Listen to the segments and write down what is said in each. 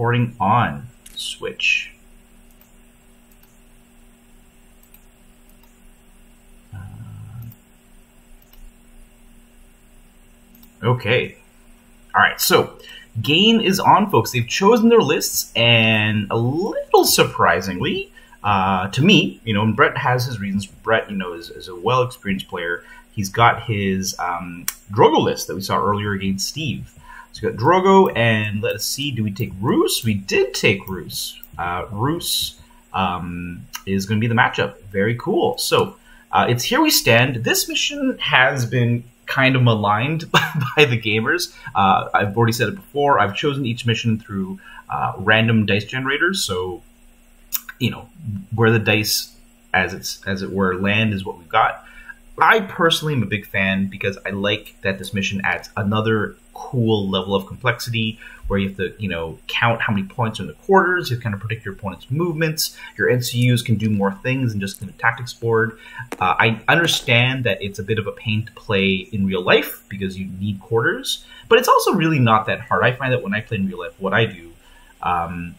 recording on. Switch. Uh, okay. All right, so game is on, folks. They've chosen their lists, and a little surprisingly, uh, to me, you know, and Brett has his reasons. Brett, you know, is, is a well experienced player. He's got his um, Drogo list that we saw earlier against Steve. So we got Drogo, and let us see, do we take Roose? We did take Roose. Uh, Roose um, is going to be the matchup. Very cool. So uh, it's here we stand. This mission has been kind of maligned by the gamers. Uh, I've already said it before. I've chosen each mission through uh, random dice generators. So, you know, where the dice, as it's as it were, land is what we've got. I personally am a big fan because I like that this mission adds another cool level of complexity where you have to, you know, count how many points are in the quarters, you kind of predict your opponent's movements, your NCUs can do more things than just the tactics board. Uh, I understand that it's a bit of a pain to play in real life because you need quarters, but it's also really not that hard. I find that when I play in real life, what I do, um,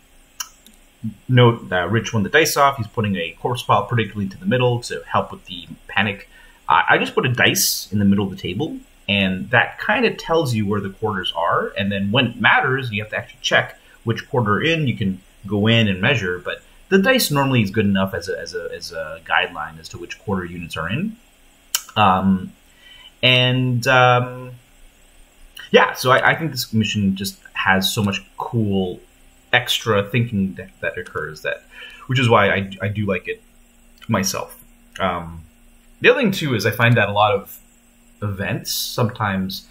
note that Rich won the dice off. He's putting a corpse pile predictably into the middle to help with the panic. I just put a dice in the middle of the table and that kind of tells you where the quarters are. And then when it matters, you have to actually check which quarter in. You can go in and measure, but the dice normally is good enough as a, as a, as a guideline as to which quarter units are in. Um, and um, yeah, so I, I, think this mission just has so much cool extra thinking that, that occurs that, which is why I, I do like it myself. Um, the other thing too is I find that a lot of events sometimes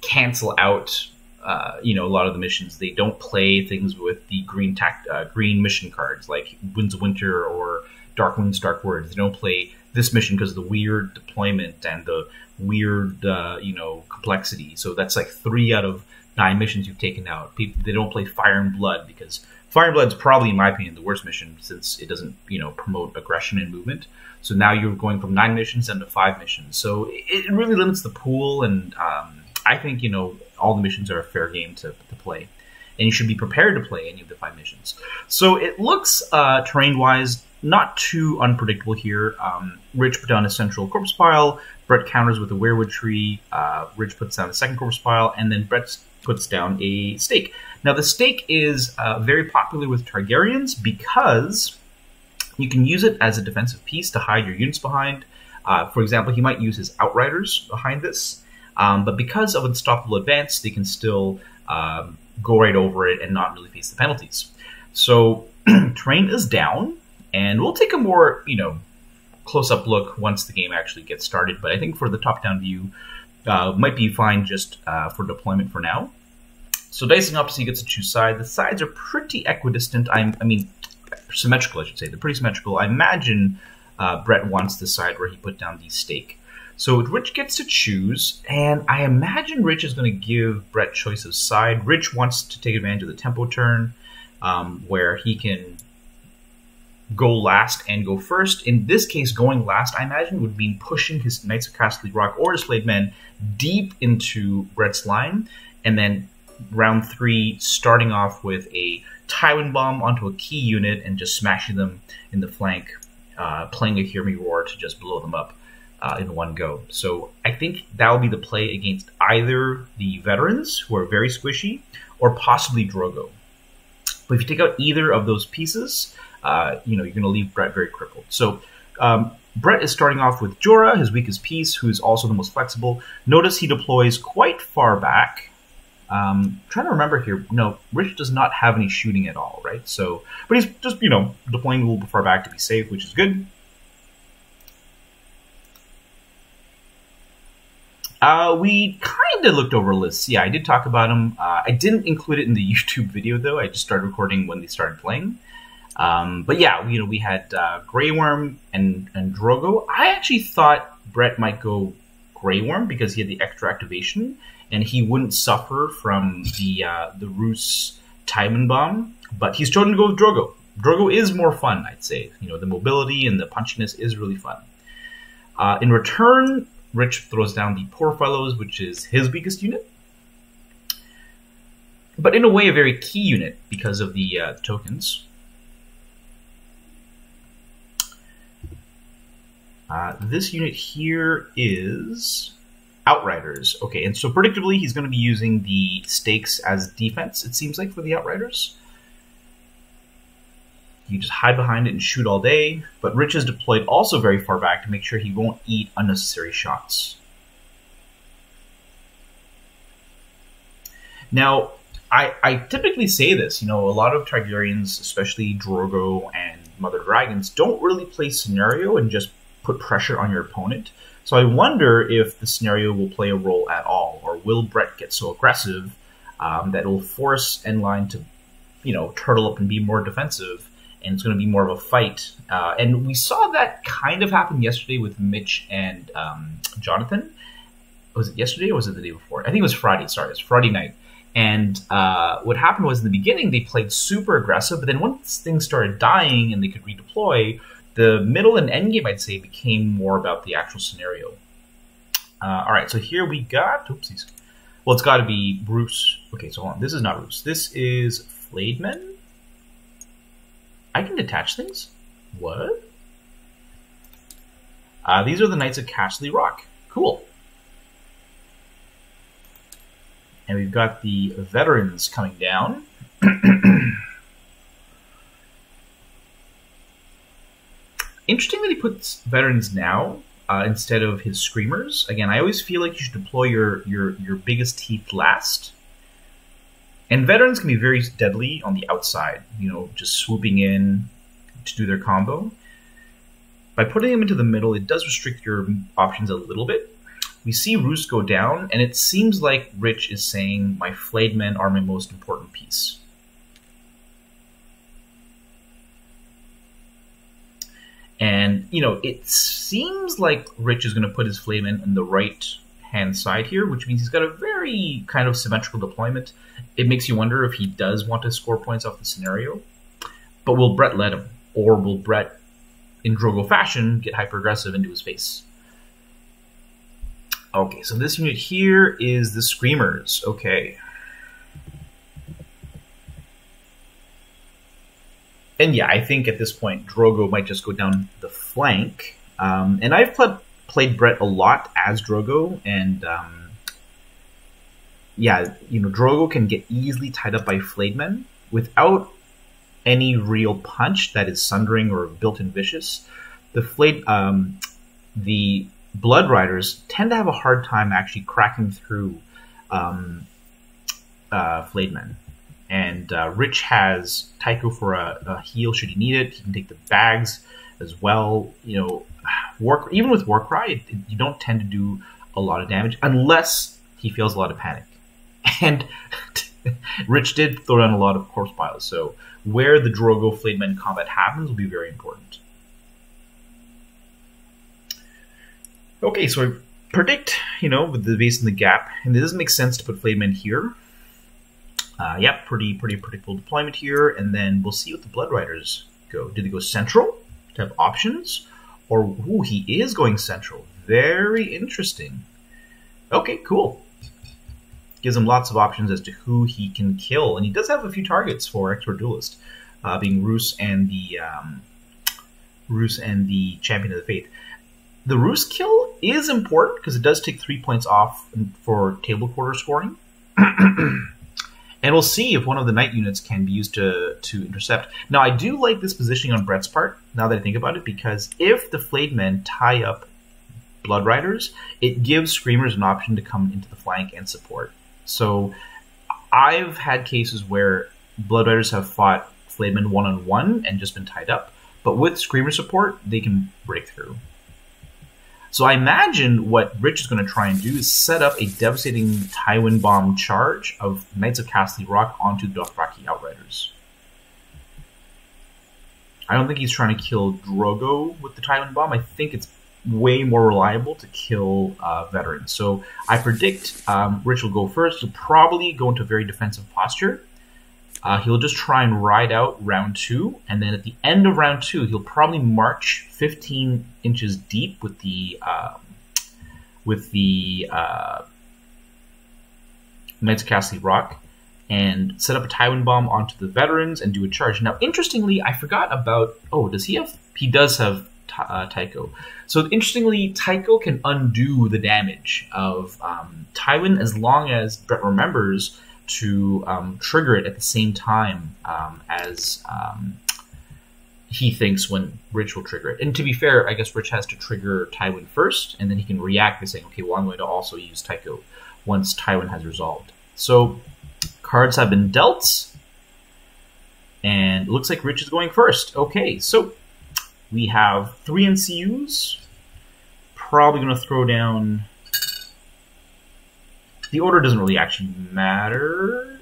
cancel out uh, you know a lot of the missions. They don't play things with the green tact uh, green mission cards like winds of winter or dark winds dark words. They don't play this mission because of the weird deployment and the weird uh, you know complexity. So that's like three out of nine missions you've taken out. People, they don't play fire and blood because fire and blood is probably in my opinion the worst mission since it doesn't you know promote aggression and movement so now you're going from nine missions down to five missions. So it, really limits the pool, and um, I think you know all the missions are a fair game to, to play, and you should be prepared to play any of the five missions. So it looks uh, terrain wise not too unpredictable here. Um, Rich put down a central corpse pile. Brett counters with a weirwood tree. Uh, Rich puts down a second corpse pile, and then Brett puts down a stake. Now the stake is uh, very popular with Targaryens because you can use it as a defensive piece to hide your units behind. Uh, for example, he might use his Outriders behind this, um, but because of Unstoppable Advance, they can still um, go right over it and not really face the penalties. So terrain is down, and we'll take a more, you know, close-up look once the game actually gets started. But I think for the top-down view, uh, might be fine just uh, for deployment for now. So dicing up, so he gets to choose side. The sides are pretty equidistant. I'm, I mean, symmetrical, I should say. They're pretty symmetrical. I imagine uh, Brett wants the side where he put down the stake. So Rich gets to choose, and I imagine Rich is going to give Brett choice of side. Rich wants to take advantage of the tempo turn, um, where he can go last and go first. In this case, going last, I imagine, would mean pushing his Knights of Castle Rock or Displayed Men deep into Brett's line, and then round three, starting off with a Tywin bomb onto a key unit and just smashing them in the flank, uh, playing a Hear Me Roar to just blow them up uh, in one go. So I think that will be the play against either the veterans, who are very squishy, or possibly Drogo. But if you take out either of those pieces, uh, you know you're going to leave Brett very crippled. So um, Brett is starting off with Jorah, his weakest piece, who's also the most flexible. Notice he deploys quite far back, um, trying to remember here. No, Rich does not have any shooting at all, right? So, but he's just you know deploying a little bit far back to be safe, which is good. Uh, we kind of looked over lists. Yeah, I did talk about them. Uh, I didn't include it in the YouTube video though. I just started recording when they started playing. Um, but yeah, you know, we had uh, Grey Worm and and Drogo. I actually thought Brett might go Grey Worm because he had the extra activation, and he wouldn't suffer from the uh, the Roose Tywin bomb. But he's chosen to go with Drogo. Drogo is more fun, I'd say. You know, the mobility and the punchiness is really fun. Uh, in return, Rich throws down the Poor Fellows, which is his weakest unit. but in a way, a very key unit because of the uh, tokens. Uh, this unit here is Outriders. Okay, and so predictably, he's going to be using the stakes as defense, it seems like, for the Outriders. You just hide behind it and shoot all day, but Rich is deployed also very far back to make sure he won't eat unnecessary shots. Now, I, I typically say this, you know, a lot of Targaryens, especially Drogo and Mother Dragons, don't really play scenario and just put pressure on your opponent. So I wonder if the scenario will play a role at all, or will Brett get so aggressive um, that will force Endline to, you know, turtle up and be more defensive, and it's going to be more of a fight. Uh, and we saw that kind of happen yesterday with Mitch and um, Jonathan. Was it yesterday or was it the day before? I think it was Friday. Sorry, it was Friday night. And uh, what happened was in the beginning they played super aggressive, but then once things started dying and they could redeploy, the middle and end game, I'd say, became more about the actual scenario. Uh, all right, so here we got. Oopsies. Well, it's got to be Roose. Okay, so hold on. This is not Roose. This is Flayed Men. I can detach things. What? Uh, these are the Knights of Casterly Rock. Cool. And we've got the veterans coming down. Interesting that he puts veterans now uh, instead of his screamers. Again, I always feel like you should deploy your your your biggest teeth last. And veterans can be very deadly on the outside. You know, just swooping in to do their combo. By putting them into the middle, it does restrict your options a little bit. We see Roose go down, and it seems like Rich is saying, "My flayed men are my most important piece." And, you know, it seems like Rich is going to put his flame in, the right hand side here, which means he's got a very kind of symmetrical deployment. It makes you wonder if he does want to score points off the scenario. But will Brett let him? Or will Brett, in Drogo fashion, get hyper aggressive into his face? Okay, so this unit here is the Screamers. Okay. And yeah, I think at this point Drogo might just go down the flank. Um, and I've played played Brett a lot as Drogo, and um, yeah, you know Drogo can get easily tied up by flayed without any real punch that is sundering or built-in vicious. The flayed, um, the Blood Riders tend to have a hard time actually cracking through um, uh, and uh, Rich has Tycho for a, a, heal should he need it. He can take the bags as well. You know, war, even with Warcry, it, it, you don't tend to do a lot of damage unless he feels a lot of panic. And Rich did throw down a lot of corpse piles, so where the Drogo Flayedmen combat happens will be very important. Okay, so I predict, you know, with the base in the gap, and it doesn't make sense to put Flayedmen here uh, yep, pretty pretty predictable deployment here, and then we'll see what the Blood Riders go. Do they go central to have options, or ooh, he is going central? Very interesting. Okay, cool. Gives him lots of options as to who he can kill, and he does have a few targets for Expert Duelist, uh, being Roose and the um, Roose and the Champion of the Faith. The Roose kill is important because it does take three points off for table quarter scoring. and we'll see if one of the knight units can be used to to intercept. Now, I do like this positioning on Brett's part. Now that I think about it, because if the flayed men tie up Blood Riders, it gives Screamers an option to come into the flank and support. So, I've had cases where Blood Riders have fought flayed men one on one and just been tied up, but with Screamer support, they can break through. So I imagine what Rich is going to try and do is set up a devastating Tywin bomb charge of Knights of Castle Rock onto the Dothraki Outriders. I don't think he's trying to kill Drogo with the Tywin bomb. I think it's way more reliable to kill uh, veterans. So I predict um, Rich will go first. He'll probably go into a very defensive posture uh, he'll just try and ride out round two, and then at the end of round two, he'll probably march 15 inches deep with the uh, with the uh, Knights of Rock, and set up a Tywin bomb onto the veterans and do a charge. Now, interestingly, I forgot about. Oh, does he have? He does have uh, Tycho. So interestingly, Tycho can undo the damage of um, Tywin as long as Brett remembers to um, trigger it at the same time um, as um, he thinks when Rich will trigger it. And to be fair, I guess Rich has to trigger Tywin first, and then he can react by saying, okay, well, I'm going to also use Tycho once Tywin has resolved. So cards have been dealt, and it looks like Rich is going first. Okay, so we have three NCUs. Probably going to throw down... The order doesn't really actually matter.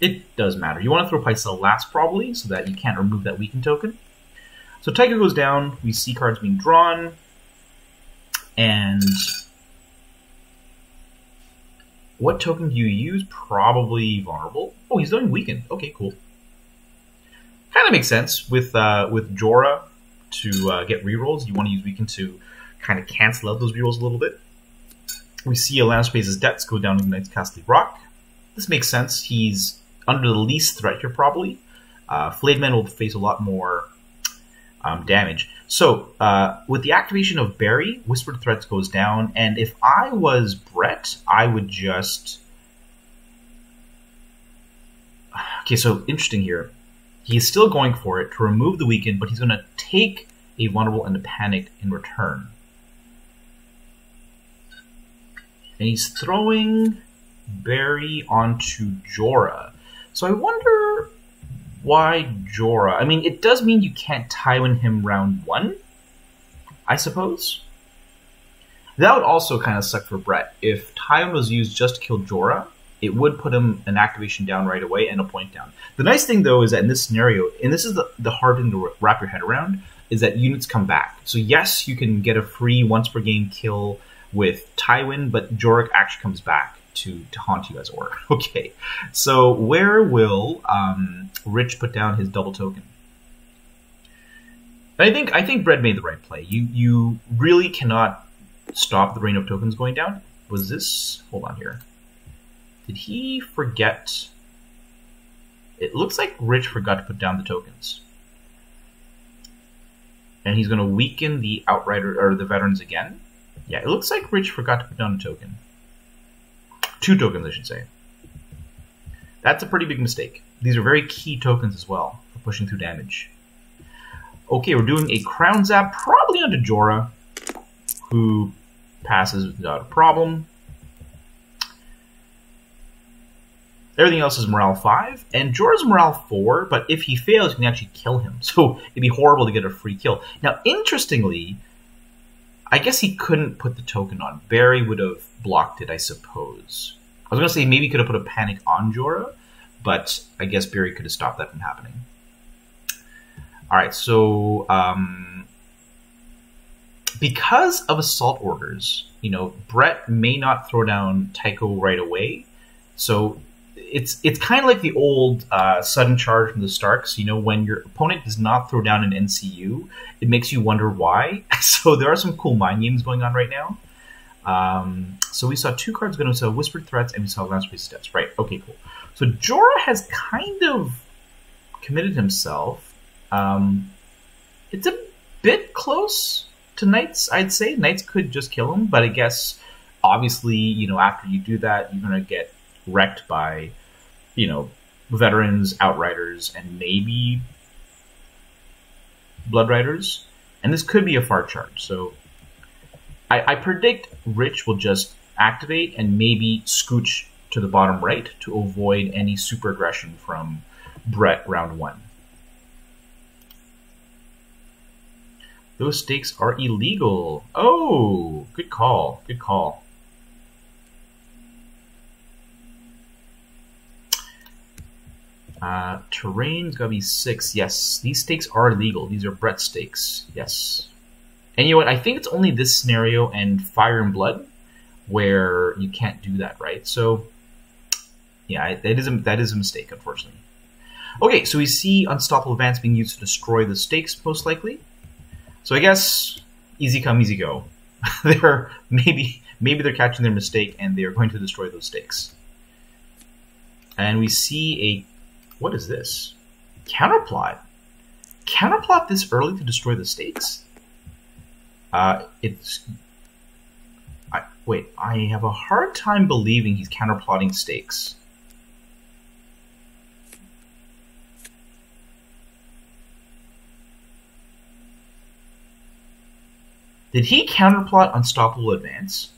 It does matter. You want to throw Pycelle last, probably, so that you can't remove that weaken token. So Tiger goes down, we see cards being drawn, and what token do you use? Probably vulnerable. Oh, he's doing weaken. Okay, cool. Kind of makes sense with uh, with Jorah to uh, get rerolls. You want to use weaken to kind of cancel out those rerolls a little bit. We see Alana Space's debts go down in Knight's Castle Rock. This makes sense. He's under the least threat here, probably. Uh, will face a lot more um, damage. So, uh, with the activation of Barry, Whispered Threats goes down, and if I was Brett, I would just. Okay, so interesting here. He's still going for it to remove the weaken, but he's going to take a vulnerable and a panic in return. And he's throwing Barry onto Jorah. So I wonder why Jorah? I mean, it does mean you can't Tywin him round one, I suppose. That would also kind of suck for Brett. If Tywin was used just to kill Jorah, it would put him an activation down right away and a point down. The nice thing, though, is that in this scenario, and this is the, the hard thing to wrap your head around, is that units come back. So yes, you can get a free once per game kill with Tywin, but Jorah actually comes back to, to haunt you as Orc. Okay, so where will um, Rich put down his double token? I think I think Brett made the right play. You you really cannot stop the rain of tokens going down. Was this? Hold on here. Did he forget? It looks like Rich forgot to put down the tokens. And he's going to weaken the outrider or the veterans again. Yeah, it looks like Rich forgot to put down a token. Two tokens, I should say. That's a pretty big mistake. These are very key tokens as well for pushing through damage. Okay, we're doing a Crown Zap, probably onto Jorah, who passes without a problem. Everything else is morale 5, and Jorah's morale 4, but if he fails, you can actually kill him. So it'd be horrible to get a free kill. Now, interestingly, I guess he couldn't put the token on. Barry would have blocked it, I suppose. I was going to say maybe he could have put a panic on Jorah, but I guess Barry could have stopped that from happening. All right, so um, because of assault orders, you know, Brett may not throw down Tycho right away. So it's it's kind of like the old uh, sudden charge from the Starks. You know, when your opponent does not throw down an NCU, it makes you wonder why. so there are some cool mind games going on right now. Um, so we saw two cards going to sell Whispered Threats, and we saw Lance Steps. Right. Okay. Cool. So Jorah has kind of committed himself. Um, it's a bit close to Knights, I'd say. Knights could just kill him, but I guess obviously, you know, after you do that, you're gonna get wrecked by, you know, veterans, outriders, and maybe blood riders. And this could be a far charge. So I, I predict Rich will just activate and maybe scooch to the bottom right to avoid any super aggression from Brett round one. Those stakes are illegal. Oh, good call. Good call. Uh, terrain's gotta be six. Yes, these stakes are legal. These are Brett stakes. Yes. And you know what? I think it's only this scenario and Fire and Blood where you can't do that, right? So, yeah, that is a, that is a mistake, unfortunately. Okay, so we see Unstoppable Advance being used to destroy the stakes, most likely. So I guess easy come, easy go. they're maybe maybe they're catching their mistake and they are going to destroy those stakes. And we see a. What is this? Counterplot. Counterplot this early to destroy the stakes? Uh, it's. I, wait, I have a hard time believing he's counterplotting stakes. Did he counterplot Unstoppable Advance?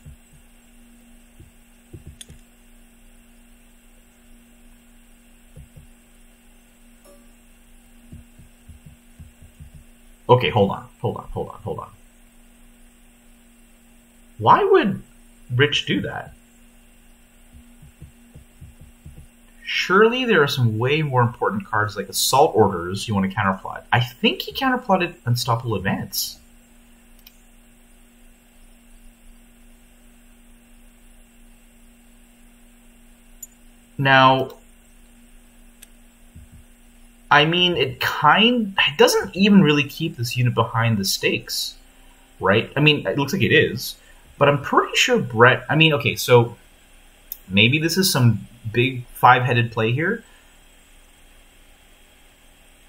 Okay, hold on, hold on, hold on, hold on. Why would Rich do that? Surely there are some way more important cards like Assault Orders you want to counterplot. I think he counterplotted Unstoppable Advance. Now, I mean, it kind it doesn't even really keep this unit behind the stakes, right? I mean, it looks like it is, but I'm pretty sure Brett. I mean, okay, so maybe this is some big five-headed play here.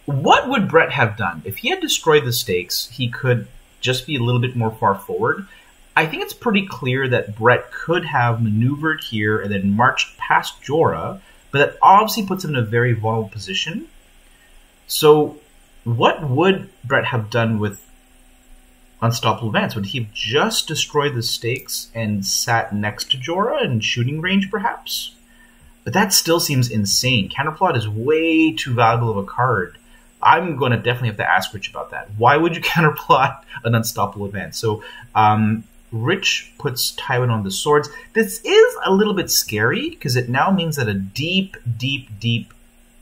What would Brett have done if he had destroyed the stakes? He could just be a little bit more far forward. I think it's pretty clear that Brett could have maneuvered here and then marched past Jorah, but that obviously puts him in a very vulnerable position. So, what would Brett have done with Unstoppable Advance? Would he have just destroyed the stakes and sat next to Jorah in shooting range, perhaps? But that still seems insane. Counterplot is way too valuable of a card. I'm going to definitely have to ask Rich about that. Why would you counterplot an Unstoppable Advance? So, um, Rich puts Tywin on the swords. This is a little bit scary because it now means that a deep, deep, deep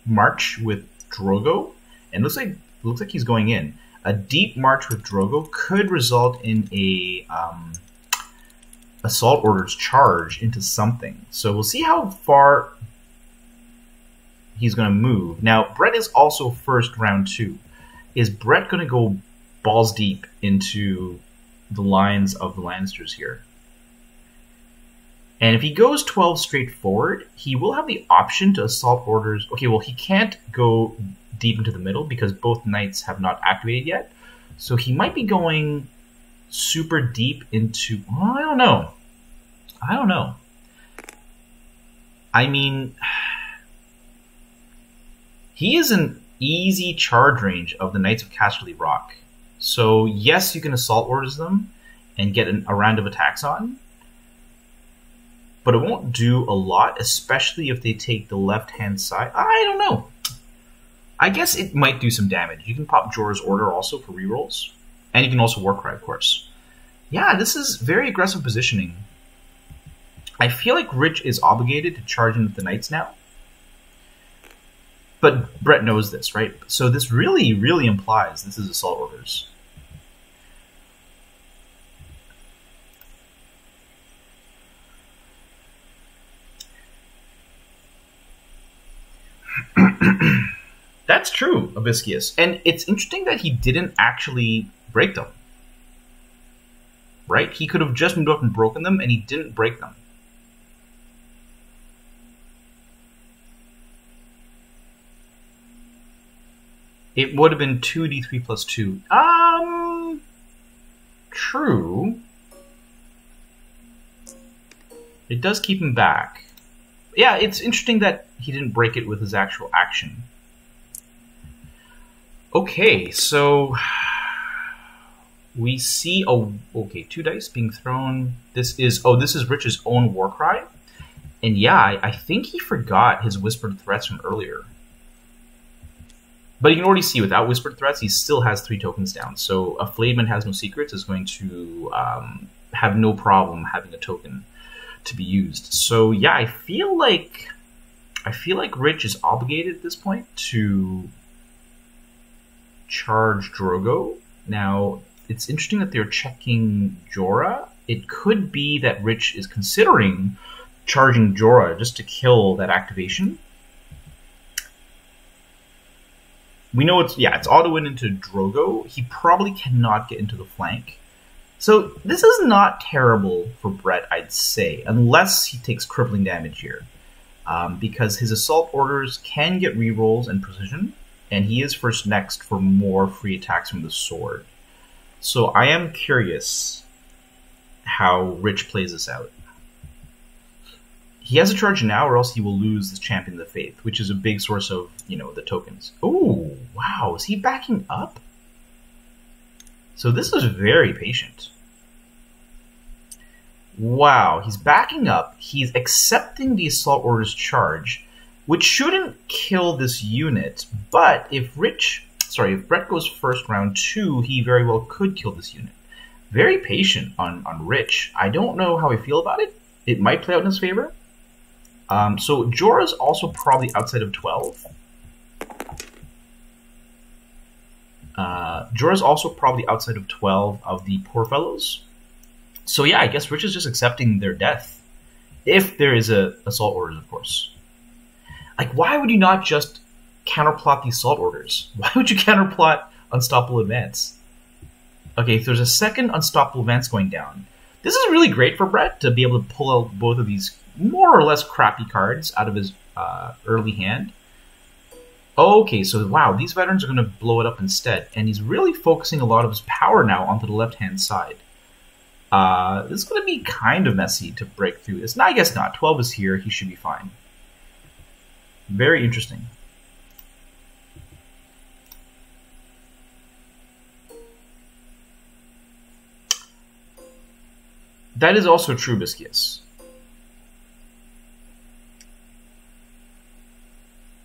march with Drogo, and looks like looks like he's going in. A deep march with Drogo could result in a um, assault orders charge into something. So we'll see how far he's going to move. Now Brett is also first round two. Is Brett going to go balls deep into the lines of the Lannisters here. And if he goes 12 straight forward, he will have the option to assault orders. Okay, well, he can't go deep into the middle because both knights have not activated yet. So he might be going super deep into. Well, I don't know. I don't know. I mean, he is an easy charge range of the Knights of Casterly Rock. So yes, you can assault orders them and get an, a round of attacks on, but it won't do a lot, especially if they take the left hand side. I don't know. I guess it might do some damage. You can pop Jorah's Order also for rerolls, and you can also Warcry, of course. Yeah, this is very aggressive positioning. I feel like Rich is obligated to charge in with the Knights now. But Brett knows this, right? So this really, really implies this is assault orders. That's true, Abiscius. And it's interesting that he didn't actually break them. Right? He could have just moved up and broken them, and he didn't break them. It would have been 2d3 plus 2. Um. True. It does keep him back. Yeah, it's interesting that he didn't break it with his actual action. Okay, so we see a okay two dice being thrown. This is oh this is Rich's own war cry, and yeah, I, I think he forgot his whispered threats from earlier. But you can already see without whispered threats, he still has three tokens down. So a Flayedman has no secrets is going to um, have no problem having a token to be used. So yeah, I feel like I feel like Rich is obligated at this point to charge Drogo. Now it's interesting that they're checking Jorah. It could be that Rich is considering charging Jorah just to kill that activation We know it's yeah, it's in into Drogo. He probably cannot get into the flank. So this is not terrible for Brett, I'd say, unless he takes crippling damage here. um, because his assault orders can get rerolls and precision, and he is first next for more free attacks from the sword. So I am curious how Rich plays this out. He has a charge now, or else he will lose the Champion of the Faith, which is a big source of you know the tokens. Oh wow, is he backing up? So this is very patient. Wow, he's backing up. He's accepting the assault order's charge, which shouldn't kill this unit. But if Rich, sorry, if Brett goes first round two, he very well could kill this unit. Very patient on on Rich. I don't know how I feel about it. It might play out in his favor. Um, so Jorah's also probably outside of twelve. Uh, Jorah's also probably outside of 12 of the poor fellows. So yeah, I guess Rich is just accepting their death. If there is a assault orders, of course. Like, why would you not just counterplot the assault orders? Why would you counterplot unstoppable advance? Okay, if there's a second unstoppable advance going down, this is really great for Brett to be able to pull out both of these more or less crappy cards out of his uh, early hand Okay, so wow, these veterans are going to blow it up instead, and he's really focusing a lot of his power now onto the left-hand side. Uh, this is going to be kind of messy to break through this. No, I guess not. 12 is here. He should be fine. Very interesting. That is also true, Biscuits.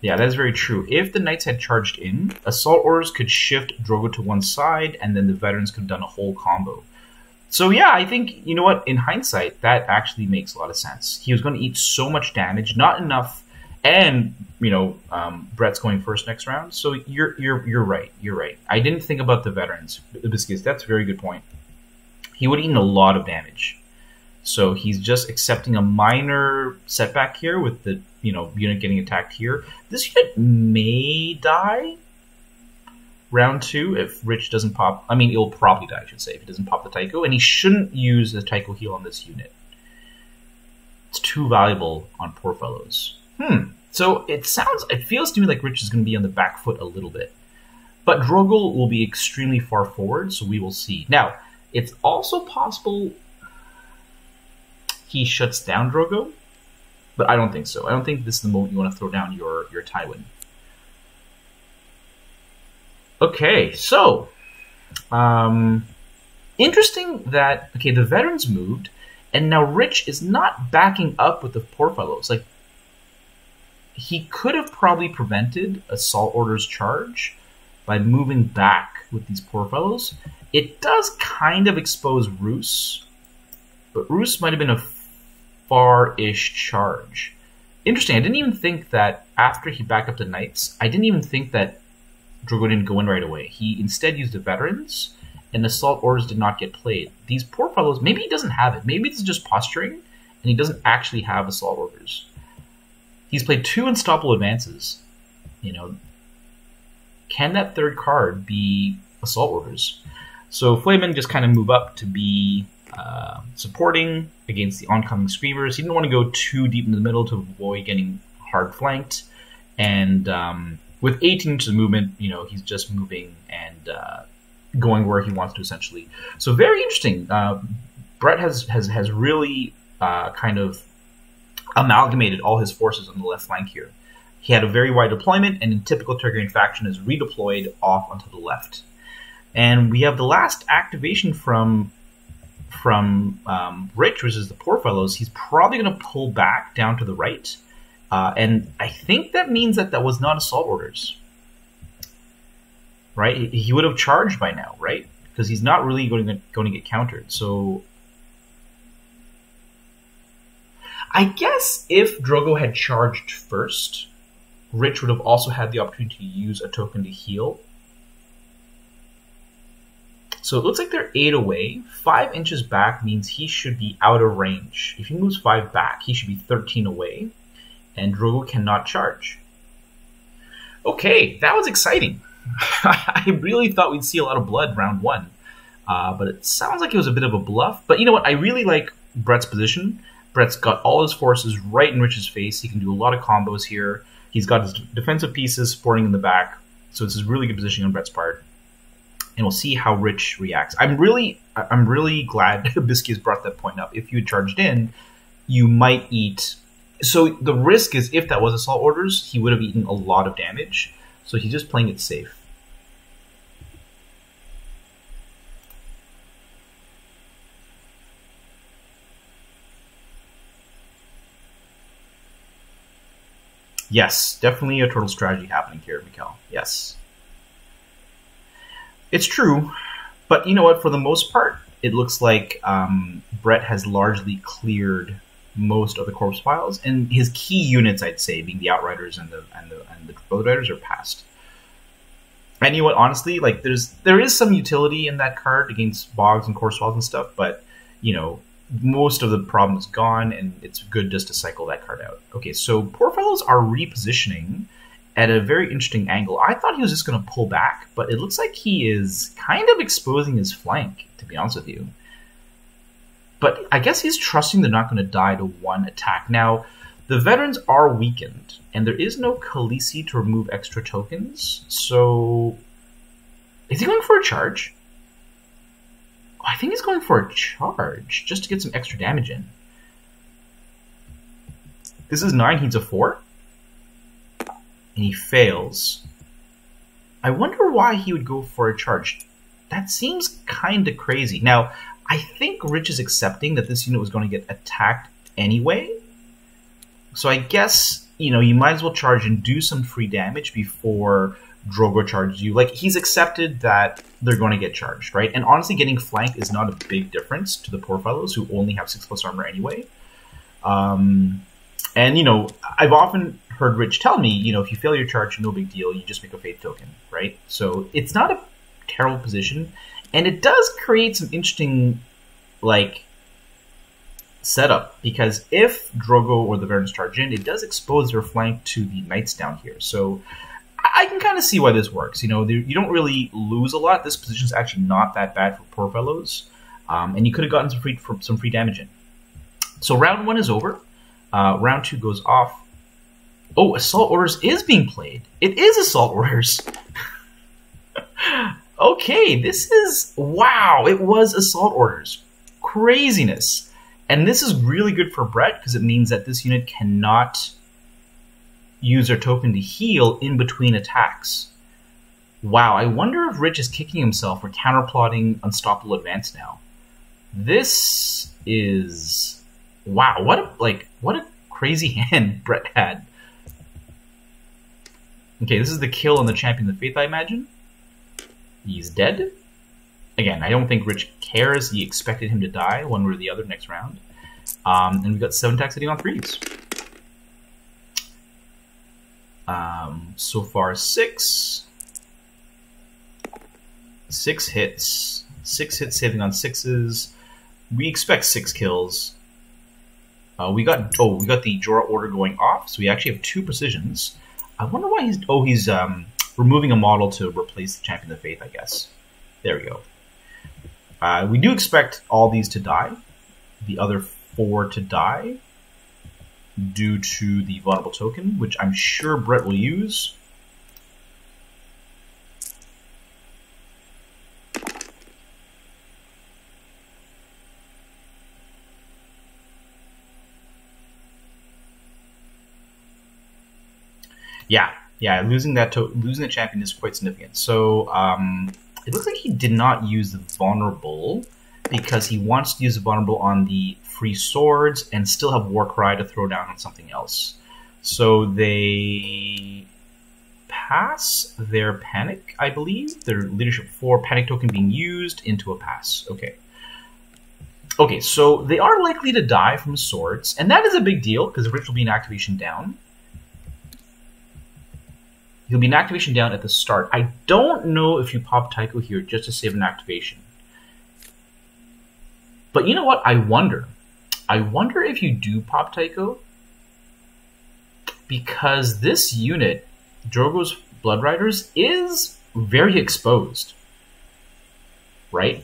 Yeah, that is very true. If the knights had charged in, assault orders could shift Drogo to one side, and then the veterans could have done a whole combo. So yeah, I think you know what. In hindsight, that actually makes a lot of sense. He was going to eat so much damage, not enough, and you know, um, Brett's going first next round. So you're you're you're right. You're right. I didn't think about the veterans, Biscuits. That's a very good point. He would eaten a lot of damage. So he's just accepting a minor setback here with the you know unit getting attacked here. This unit may die round two if Rich doesn't pop. I mean, it'll probably die, I should say, if he doesn't pop the Tycho, and he shouldn't use the Tycho heal on this unit. It's too valuable on poor fellows. Hmm. So it sounds, it feels to me like Rich is going to be on the back foot a little bit. But Drogo will be extremely far forward, so we will see. Now, it's also possible he shuts down Drogo, but I don't think so. I don't think this is the moment you want to throw down your your Tywin. Okay, so um, interesting that okay the veterans moved, and now Rich is not backing up with the poor fellows. Like he could have probably prevented assault orders charge by moving back with these poor fellows. It does kind of expose Roose, but Roose might have been a far-ish charge. Interesting. I didn't even think that after he backed up the knights, I didn't even think that Drogo didn't go in right away. He instead used the veterans, and assault orders did not get played. These poor fellows, maybe he doesn't have it. Maybe this is just posturing, and he doesn't actually have assault orders. He's played two unstoppable advances. You know, can that third card be assault orders? So Flayed Men just kind of move up to be uh, supporting against the oncoming screamers. He didn't want to go too deep in the middle to avoid getting hard flanked. And um, with 18 inches of movement, you know, he's just moving and uh, going where he wants to essentially. So very interesting. Uh, Brett has has has really uh, kind of amalgamated all his forces on the left flank here. He had a very wide deployment, and in typical Targaryen faction, is redeployed off onto the left. And we have the last activation from from um, Rich, which is the poor fellows, he's probably going to pull back down to the right. Uh, and I think that means that that was not assault orders. Right? He would have charged by now, right? Because he's not really going to, going to get countered. So I guess if Drogo had charged first, Rich would have also had the opportunity to use a token to heal so it looks like they're 8 away. 5 inches back means he should be out of range. If he moves 5 back, he should be 13 away. And Drogo cannot charge. Okay, that was exciting. I really thought we'd see a lot of blood round 1. Uh, but it sounds like it was a bit of a bluff. But you know what? I really like Brett's position. Brett's got all his forces right in Rich's face. He can do a lot of combos here. He's got his defensive pieces supporting in the back, so this is really good positioning on Brett's part. And we'll see how Rich reacts. I'm really, I'm really glad Bisky has brought that point up. If you had charged in, you might eat. So the risk is, if that was assault orders, he would have eaten a lot of damage. So he's just playing it safe. Yes, definitely a turtle strategy happening here, Mikkel. Yes. It's true, but you know what? For the most part, it looks like um, Brett has largely cleared most of the corpse piles, and his key units, I'd say, being the Outriders and the and the and the Blood Riders, are passed. And you know what? Honestly, like there's there is some utility in that card against bogs and corpse piles and stuff, but you know most of the problem is gone, and it's good just to cycle that card out. Okay, so poor fellows are repositioning at a very interesting angle. I thought he was just going to pull back, but it looks like he is kind of exposing his flank, to be honest with you. But I guess he's trusting they're not going to die to one attack. Now, the veterans are weakened, and there is no Khaleesi to remove extra tokens, so... Is he going for a charge? I think he's going for a charge just to get some extra damage in. This is 9, he's a 4. And he fails. I wonder why he would go for a charge. That seems kind of crazy. Now, I think Rich is accepting that this unit was going to get attacked anyway. So I guess, you know, you might as well charge and do some free damage before Drogo charges you. Like he's accepted that they're going to get charged, right? And honestly, getting flanked is not a big difference to the poor fellows who only have six plus armor anyway. Um, and you know, I've often heard Rich tell me, you know, if you fail your charge, no big deal. You just make a faith token, right? So it's not a terrible position, and it does create some interesting, like, setup because if Drogo or the veterans charge in, it does expose their flank to the knights down here. So I can kind of see why this works. You know, you don't really lose a lot. This position is actually not that bad for poor fellows, um, and you could have gotten some free some free damage in. So round one is over. Uh, round two goes off. Oh, assault orders is being played. It is assault orders. okay, this is wow. It was assault orders. Craziness. And this is really good for Brett because it means that this unit cannot use their token to heal in between attacks. Wow, I wonder if Rich is kicking himself for counterplotting Unstoppable Advance now. This is wow, what a like what a crazy hand Brett had. Okay, this is the kill on the Champion of the Faith, I imagine. He's dead. Again, I don't think Rich cares. He expected him to die one way or the other next round. Um, and we've got seven attacks hitting on threes. Um, so far, six. Six hits. Six hits hitting on sixes. We expect six kills. Uh, we got oh we got the Jorah order going off, so we actually have two precisions. I wonder why he's oh he's um, removing a model to replace the champion of faith. I guess there we go. Uh, we do expect all these to die. The other four to die due to the vulnerable token, which I'm sure Brett will use. Yeah, yeah, losing that to losing the champion is quite significant. So um, it looks like he did not use the vulnerable because he wants to use the vulnerable on the free swords and still have Warcry to throw down on something else. So they pass their panic, I believe. Their leadership 4 panic token being used into a pass. Okay. Okay, so they are likely to die from swords, and that is a big deal because Rich will be an activation down. He'll be an activation down at the start. I don't know if you pop Tycho here just to save an activation. But you know what? I wonder. I wonder if you do pop Tycho because this unit, Drogo's Blood Riders, is very exposed. Right?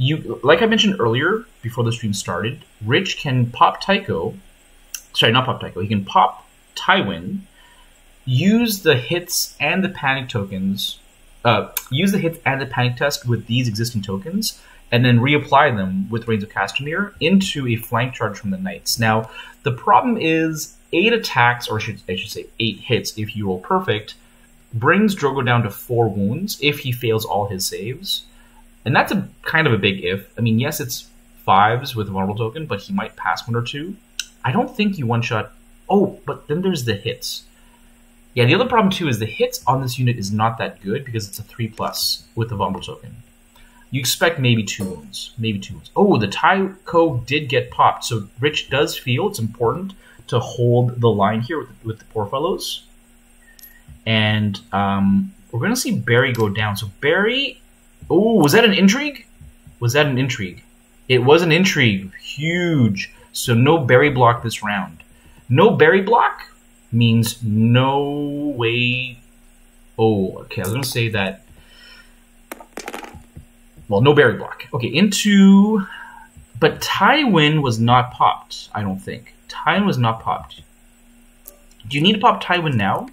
you like I mentioned earlier before the stream started, Rich can pop Tycho. Sorry, not pop Tycho. He can pop Tywin, use the hits and the panic tokens. Uh, use the hits and the panic test with these existing tokens, and then reapply them with Rains of Castamere into a flank charge from the Knights. Now, the problem is eight attacks, or I should, I should say eight hits if you roll perfect, brings Drogo down to four wounds if he fails all his saves. And that's a kind of a big if. I mean, yes, it's fives with a vulnerable token, but he might pass one or two. I don't think you one shot. Oh, but then there's the hits. Yeah, the other problem too is the hits on this unit is not that good because it's a three plus with the vulnerable token. You expect maybe two wounds, maybe two wounds. Oh, the Tycho did get popped, so Rich does feel it's important to hold the line here with, with the poor fellows. And um, we're going to see Barry go down. So Barry, oh, was that an intrigue? Was that an intrigue? It was an intrigue, huge. So no Barry block this round. No Barry block means no way. Oh, okay. I was to say that well, no Barry block. Okay, into. But Tywin was not popped, I don't think. Tywin was not popped. Do you need to pop Tywin now?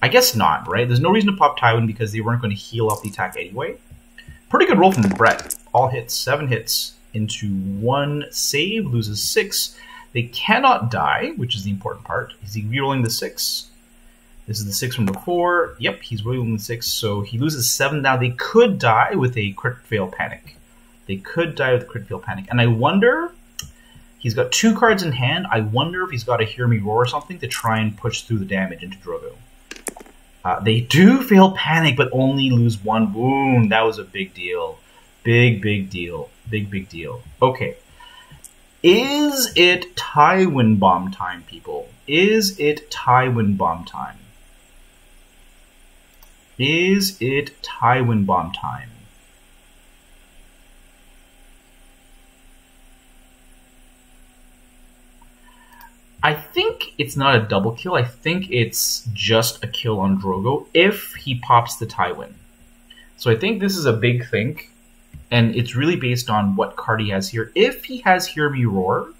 I guess not, right? There's no reason to pop Tywin because they weren't going to heal off the attack anyway. Pretty good roll from Brett. All hits, seven hits into one save, loses six. They cannot die, which is the important part. Is he rerolling the six? This is the six from before. Yep, he's rolling the six, so he loses seven. Now they could die with a crit fail panic. They could die with a crit fail panic, and I wonder. He's got two cards in hand. I wonder if he's got a Hear Me Roar or something to try and push through the damage into Drogo. Uh, they do fail panic, but only lose one wound. That was a big deal. Big, big deal. Big, big deal. Okay. Is it Tywin bomb time, people? Is it Tywin bomb time? Is it Tywin bomb time? I think it's not a double kill. I think it's just a kill on Drogo if he pops the Tywin. So I think this is a big thing, and it's really based on what card he has here. If he has Hear Me Roar,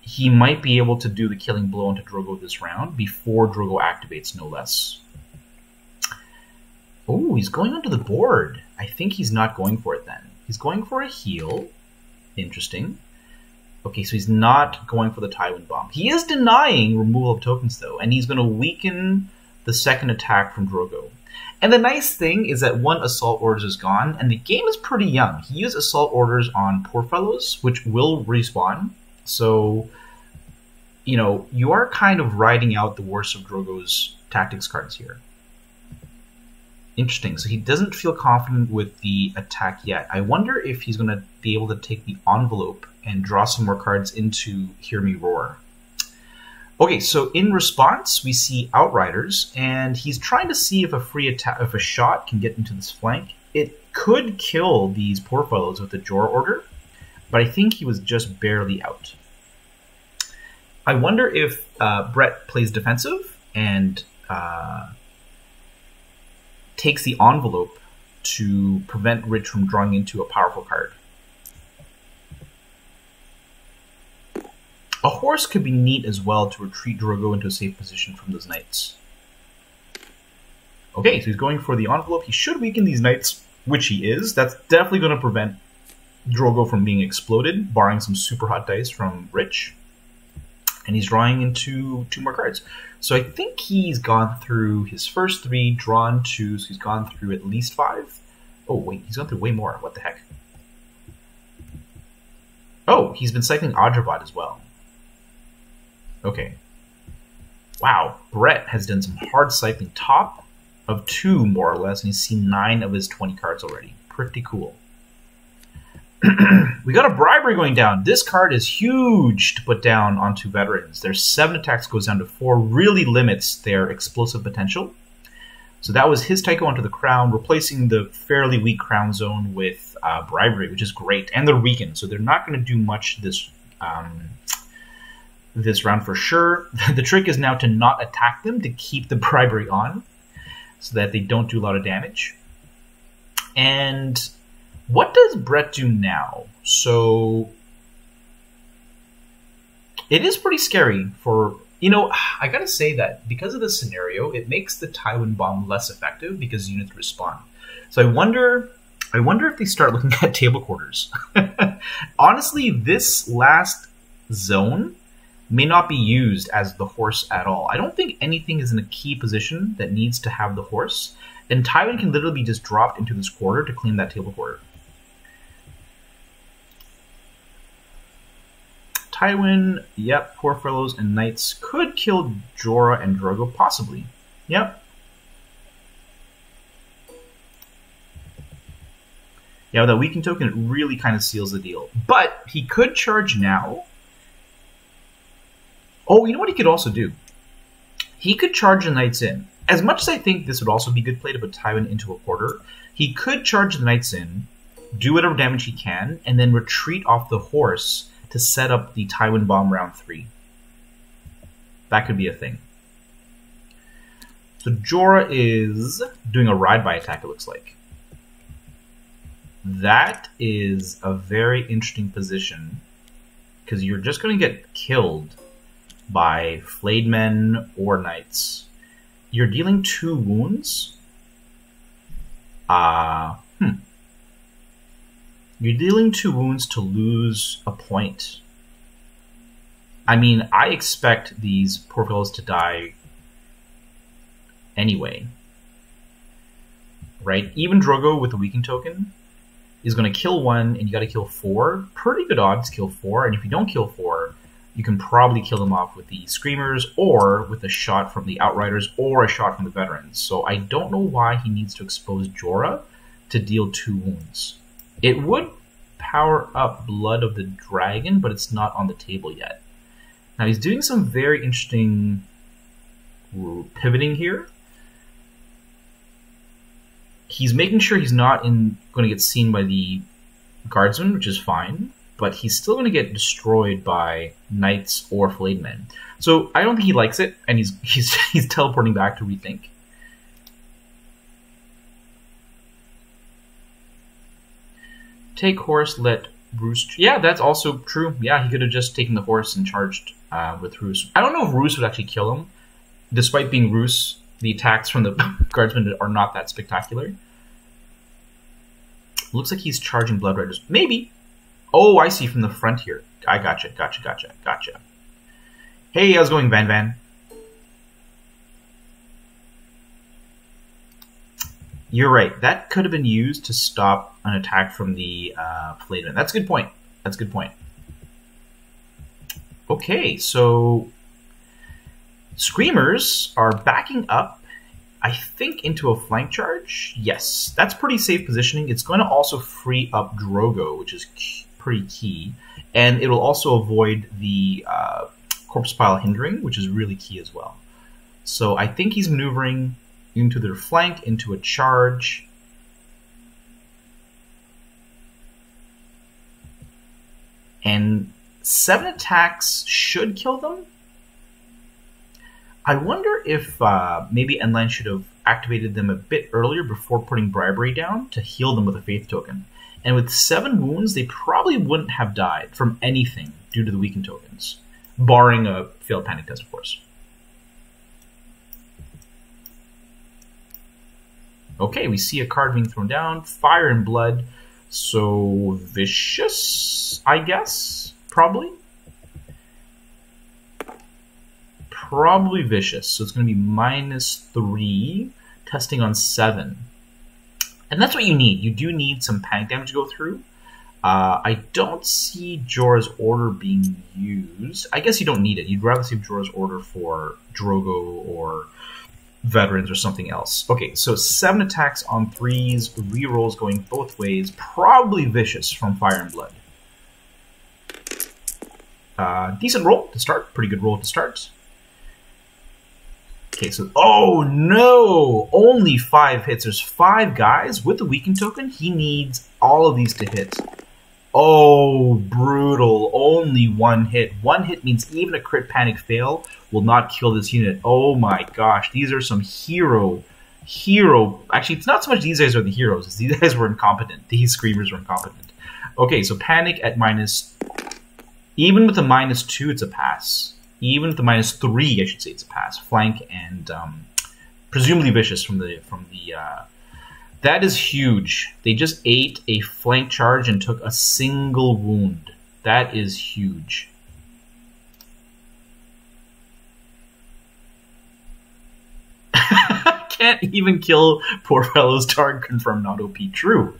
he might be able to do the killing blow onto Drogo this round before Drogo activates, no less. Oh, he's going onto the board. I think he's not going for it then. He's going for a heal. Interesting. Okay, so he's not going for the Tywin Bomb. He is denying removal of tokens, though, and he's going to weaken the second attack from Drogo. And the nice thing is that one Assault Orders is gone, and the game is pretty young. He used Assault Orders on Poor Fellows, which will respawn. So, you know, you are kind of riding out the worst of Drogo's tactics cards here. Interesting. So he doesn't feel confident with the attack yet. I wonder if he's going to be able to take the envelope and draw some more cards into Hear Me Roar. Okay, so in response, we see Outriders, and he's trying to see if a free attack, if a shot can get into this flank. It could kill these poor fellows with the Jor order, but I think he was just barely out. I wonder if uh, Brett plays defensive and uh, takes the envelope to prevent Rich from drawing into a powerful card. A horse could be neat as well to retreat Drogo into a safe position from those knights. Okay, so he's going for the envelope. He should weaken these knights, which he is. That's definitely going to prevent Drogo from being exploded, barring some super hot dice from Rich. And he's drawing into two more cards. So I think he's gone through his first three, drawn two, so he's gone through at least five. Oh, wait, he's gone through way more. What the heck? Oh, he's been cycling Adrabot as well. Okay. Wow, Brett has done some hard cycling. Top of two, more or less, and he's seen nine of his 20 cards already. Pretty cool. we got a bribery going down. This card is huge to put down onto veterans. Their seven attacks goes down to four, really limits their explosive potential. So that was his Tycho onto the crown, replacing the fairly weak crown zone with uh, bribery, which is great, and they're weakened, so they're not going to do much this um, this round for sure. the trick is now to not attack them to keep the bribery on, so that they don't do a lot of damage. And What does Brett do now? So it is pretty scary for you know. I gotta say that because of this scenario, it makes the Tywin bomb less effective because units respond. So I wonder. I wonder if they start looking at table quarters. Honestly, this last zone may not be used as the horse at all. I don't think anything is in a key position that needs to have the horse, and Tywin can literally be just dropped into this quarter to claim that table quarter. Tywin, yep, poor fellows and knights could kill Jorah and Drogo, possibly. Yep. Yeah, with that weaken token it really kind of seals the deal. But he could charge now. Oh, you know what he could also do? He could charge the knights in. As much as I think this would also be good play to put Tywin into a quarter, he could charge the knights in, do whatever damage he can, and then retreat off the horse to set up the Tywin bomb round three. That could be a thing. So Jorah is doing a ride by attack, it looks like. That is a very interesting position because you're just going to get killed by flayed men or knights. You're dealing two wounds. Uh, hmm. You're dealing two wounds to lose a point. I mean, I expect these poor fellows to die anyway. Right? Even Drogo with the weaken token is going to kill one, and you got to kill four. Pretty good odds kill four, and if you don't kill four, you can probably kill them off with the Screamers, or with a shot from the Outriders, or a shot from the Veterans. So I don't know why he needs to expose Jorah to deal two wounds. It would power up Blood of the Dragon, but it's not on the table yet. Now he's doing some very interesting pivoting here. He's making sure he's not in going to get seen by the guardsmen, which is fine, but he's still going to get destroyed by knights or flayed men. So I don't think he likes it, and he's he's he's teleporting back to rethink. Take horse, let Roose. Yeah, that's also true. Yeah, he could have just taken the horse and charged uh, with Roose. I don't know if Roose would actually kill him. Despite being Roose, the attacks from the guardsmen are not that spectacular. Looks like he's charging Blood Riders. Maybe. Oh, I see from the front here. I gotcha, gotcha, gotcha, gotcha. Hey, how's it going, Van Van? You're right. That could have been used to stop an attack from the uh, Flayed Men. That's a good point. That's a good point. Okay, so Screamers are backing up, I think, into a flank charge. Yes, that's pretty safe positioning. It's going to also free up Drogo, which is pretty key, and it'll also avoid the uh, corpse pile hindering, which is really key as well. So I think he's maneuvering into their flank, into a charge. And seven attacks should kill them. I wonder if uh, maybe Endline should have activated them a bit earlier before putting Bribery down to heal them with a Faith token. And with seven wounds, they probably wouldn't have died from anything due to the weakened tokens, barring a failed panic test, of course. Okay, we see a card being thrown down. Fire and blood. So vicious, I guess. Probably. Probably vicious. So it's going to be minus three. Testing on seven. And that's what you need. You do need some panic damage to go through. Uh, I don't see Jorah's order being used. I guess you don't need it. You'd rather see Jorah's order for Drogo or veterans or something else. Okay, so seven attacks on threes, rerolls going both ways, probably vicious from Fire and Blood. Uh, decent roll to start, pretty good roll to start. Okay, so oh no, only five hits. There's five guys with the weaken token. He needs all of these to hit. Oh, brutal. Only one hit. One hit means even a crit panic fail will not kill this unit. Oh my gosh, these are some hero hero. Actually, it's not so much these guys are the heroes. It's these guys were incompetent. These screamers were incompetent. Okay, so panic at minus. Even with the minus two, it's a pass. Even with the minus three, I should say, it's a pass. Flank and um, presumably vicious from the from the. Uh, that is huge. They just ate a flank charge and took a single wound. That is huge. Can't even kill poor fellow's Targ confirmed not OP. True.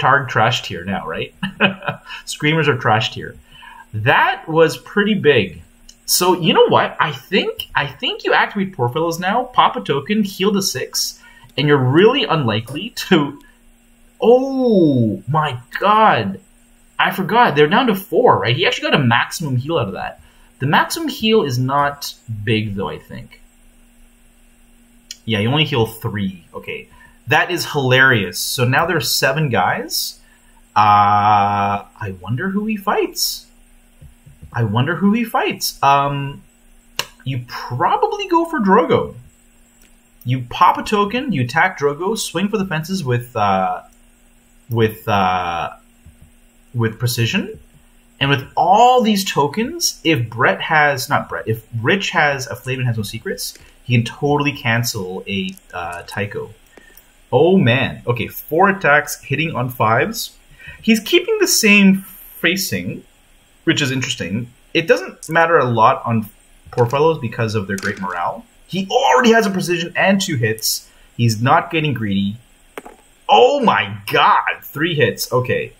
Targ trashed here now, right? Screamers are trashed here. That was pretty big. So you know what? I think I think you activate poor fellows now, pop a token, heal the six, and you're really unlikely to. Oh my god! I forgot they're down to four, right? He actually got a maximum heal out of that. The maximum heal is not big though. I think. Yeah, you only heal three. Okay, that is hilarious. So now there's seven guys. Uh, I wonder who he fights. I wonder who he fights. Um, you probably go for Drogo. You pop a token, you attack Drogo, swing for the fences with uh, with uh, with precision, and with all these tokens, if Brett has not Brett, if Rich has a Flayed Men has no secrets, he can totally cancel a uh, Tycho. Oh man. Okay, four attacks hitting on fives. He's keeping the same facing, which is interesting. It doesn't matter a lot on poor fellows because of their great morale. He already has a precision and two hits. He's not getting greedy. Oh my god, three hits. Okay.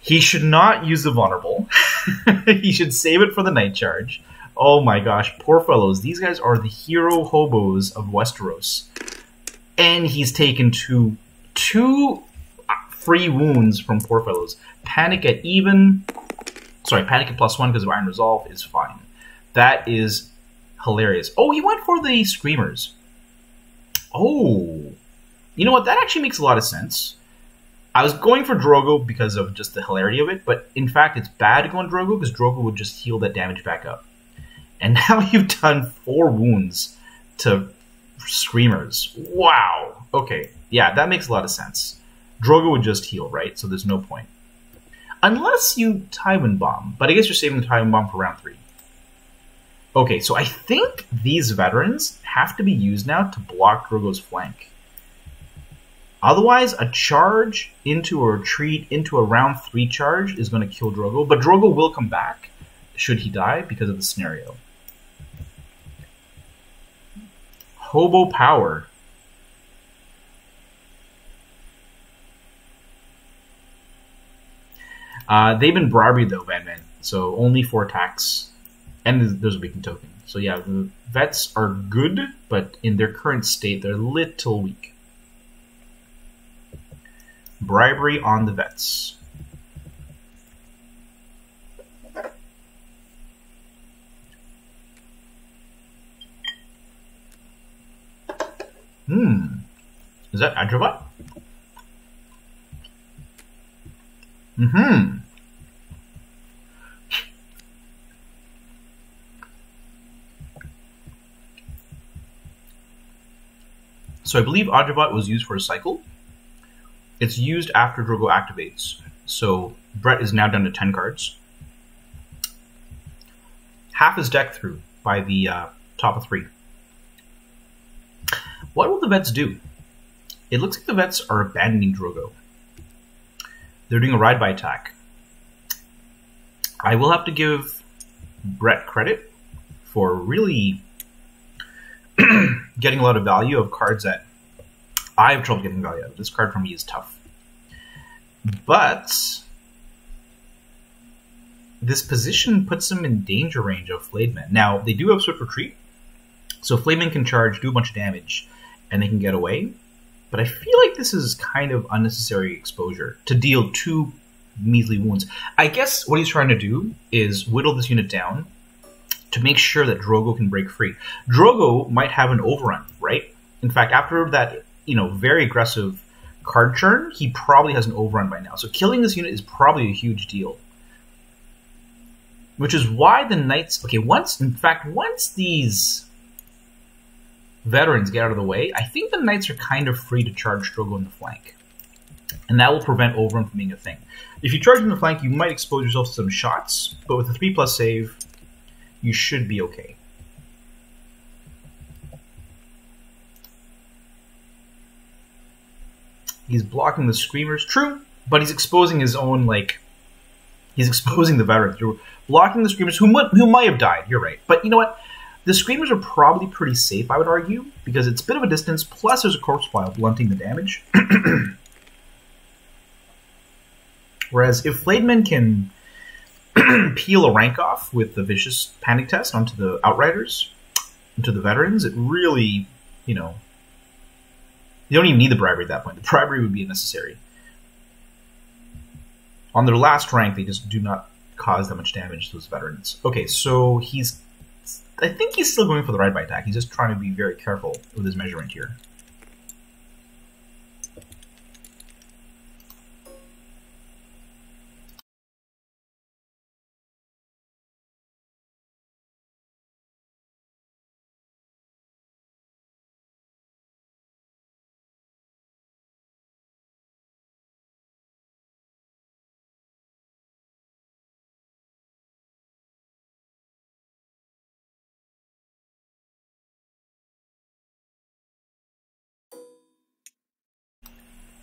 He should not use the vulnerable. he should save it for the knight charge. Oh my gosh, poor fellows. These guys are the hero hobos of Westeros. And he's taken two two uh, free wounds from poor fellows. Panic at even. Sorry, panic at plus one because of Iron Resolve is fine. That is hilarious. Oh, he went for the screamers. Oh, you know what? That actually makes a lot of sense. I was going for Drogo because of just the hilarity of it, but in fact, it's bad to go on Drogo because Drogo would just heal that damage back up. And now you've done four wounds to screamers. Wow. Okay. Yeah, that makes a lot of sense. Drogo would just heal, right? So there's no point. Unless you Tywin Bomb. But I guess you're saving the Tywin Bomb for round three. Okay, so I think these veterans have to be used now to block Drogo's flank. Otherwise, a charge into a retreat into a round three charge is going to kill Drogo, but Drogo will come back should he die because of the scenario. Hobo Power. Uh, they've been bribery though, Van Man. So only four attacks, and there's a weakened token. So yeah, the vets are good, but in their current state, they're a little weak. Bribery on the vets. Hmm. Is that Adrobat? Mm-hmm. So I believe Adrobat was used for a cycle. It's used after Drogo activates. So Brett is now down to 10 cards. Half his deck through by the uh, top of three. What will the vets do? It looks like the vets are abandoning Drogo. They're doing a ride by attack. I will have to give Brett credit for really getting a lot of value of cards that I have trouble getting value out of. This card for me is tough. But this position puts them in danger range of Flayed Men. Now, they do have Swift Retreat, so Flayed Men can charge, do a bunch of damage, and they can get away. But I feel like this is kind of unnecessary exposure to deal two measly wounds. I guess what he's trying to do is whittle this unit down to make sure that Drogo can break free. Drogo might have an overrun, right? In fact, after that, you know, very aggressive card churn, he probably has an overrun by now. So killing this unit is probably a huge deal. Which is why the knights okay, once in fact, once these veterans get out of the way, I think the knights are kind of free to charge Drogo in the flank. And that will prevent overrun from being a thing. If you charge in the flank, you might expose yourself to some shots, but with a 3 plus save, you should be okay. He's blocking the screamers, true, but he's exposing his own like. He's exposing the veterans. You're blocking the screamers who might, who might have died. You're right, but you know what? The screamers are probably pretty safe, I would argue, because it's a bit of a distance. Plus, there's a corpse pile blunting the damage. Whereas if Flayed can peel a rank off with the vicious panic test onto the outriders, into the veterans, it really, you know, you don't even need the bribery at that point. The bribery would be unnecessary. On their last rank, they just do not cause that much damage to those veterans. Okay, so he's. I think he's still going for the ride by attack. He's just trying to be very careful with his measurement here.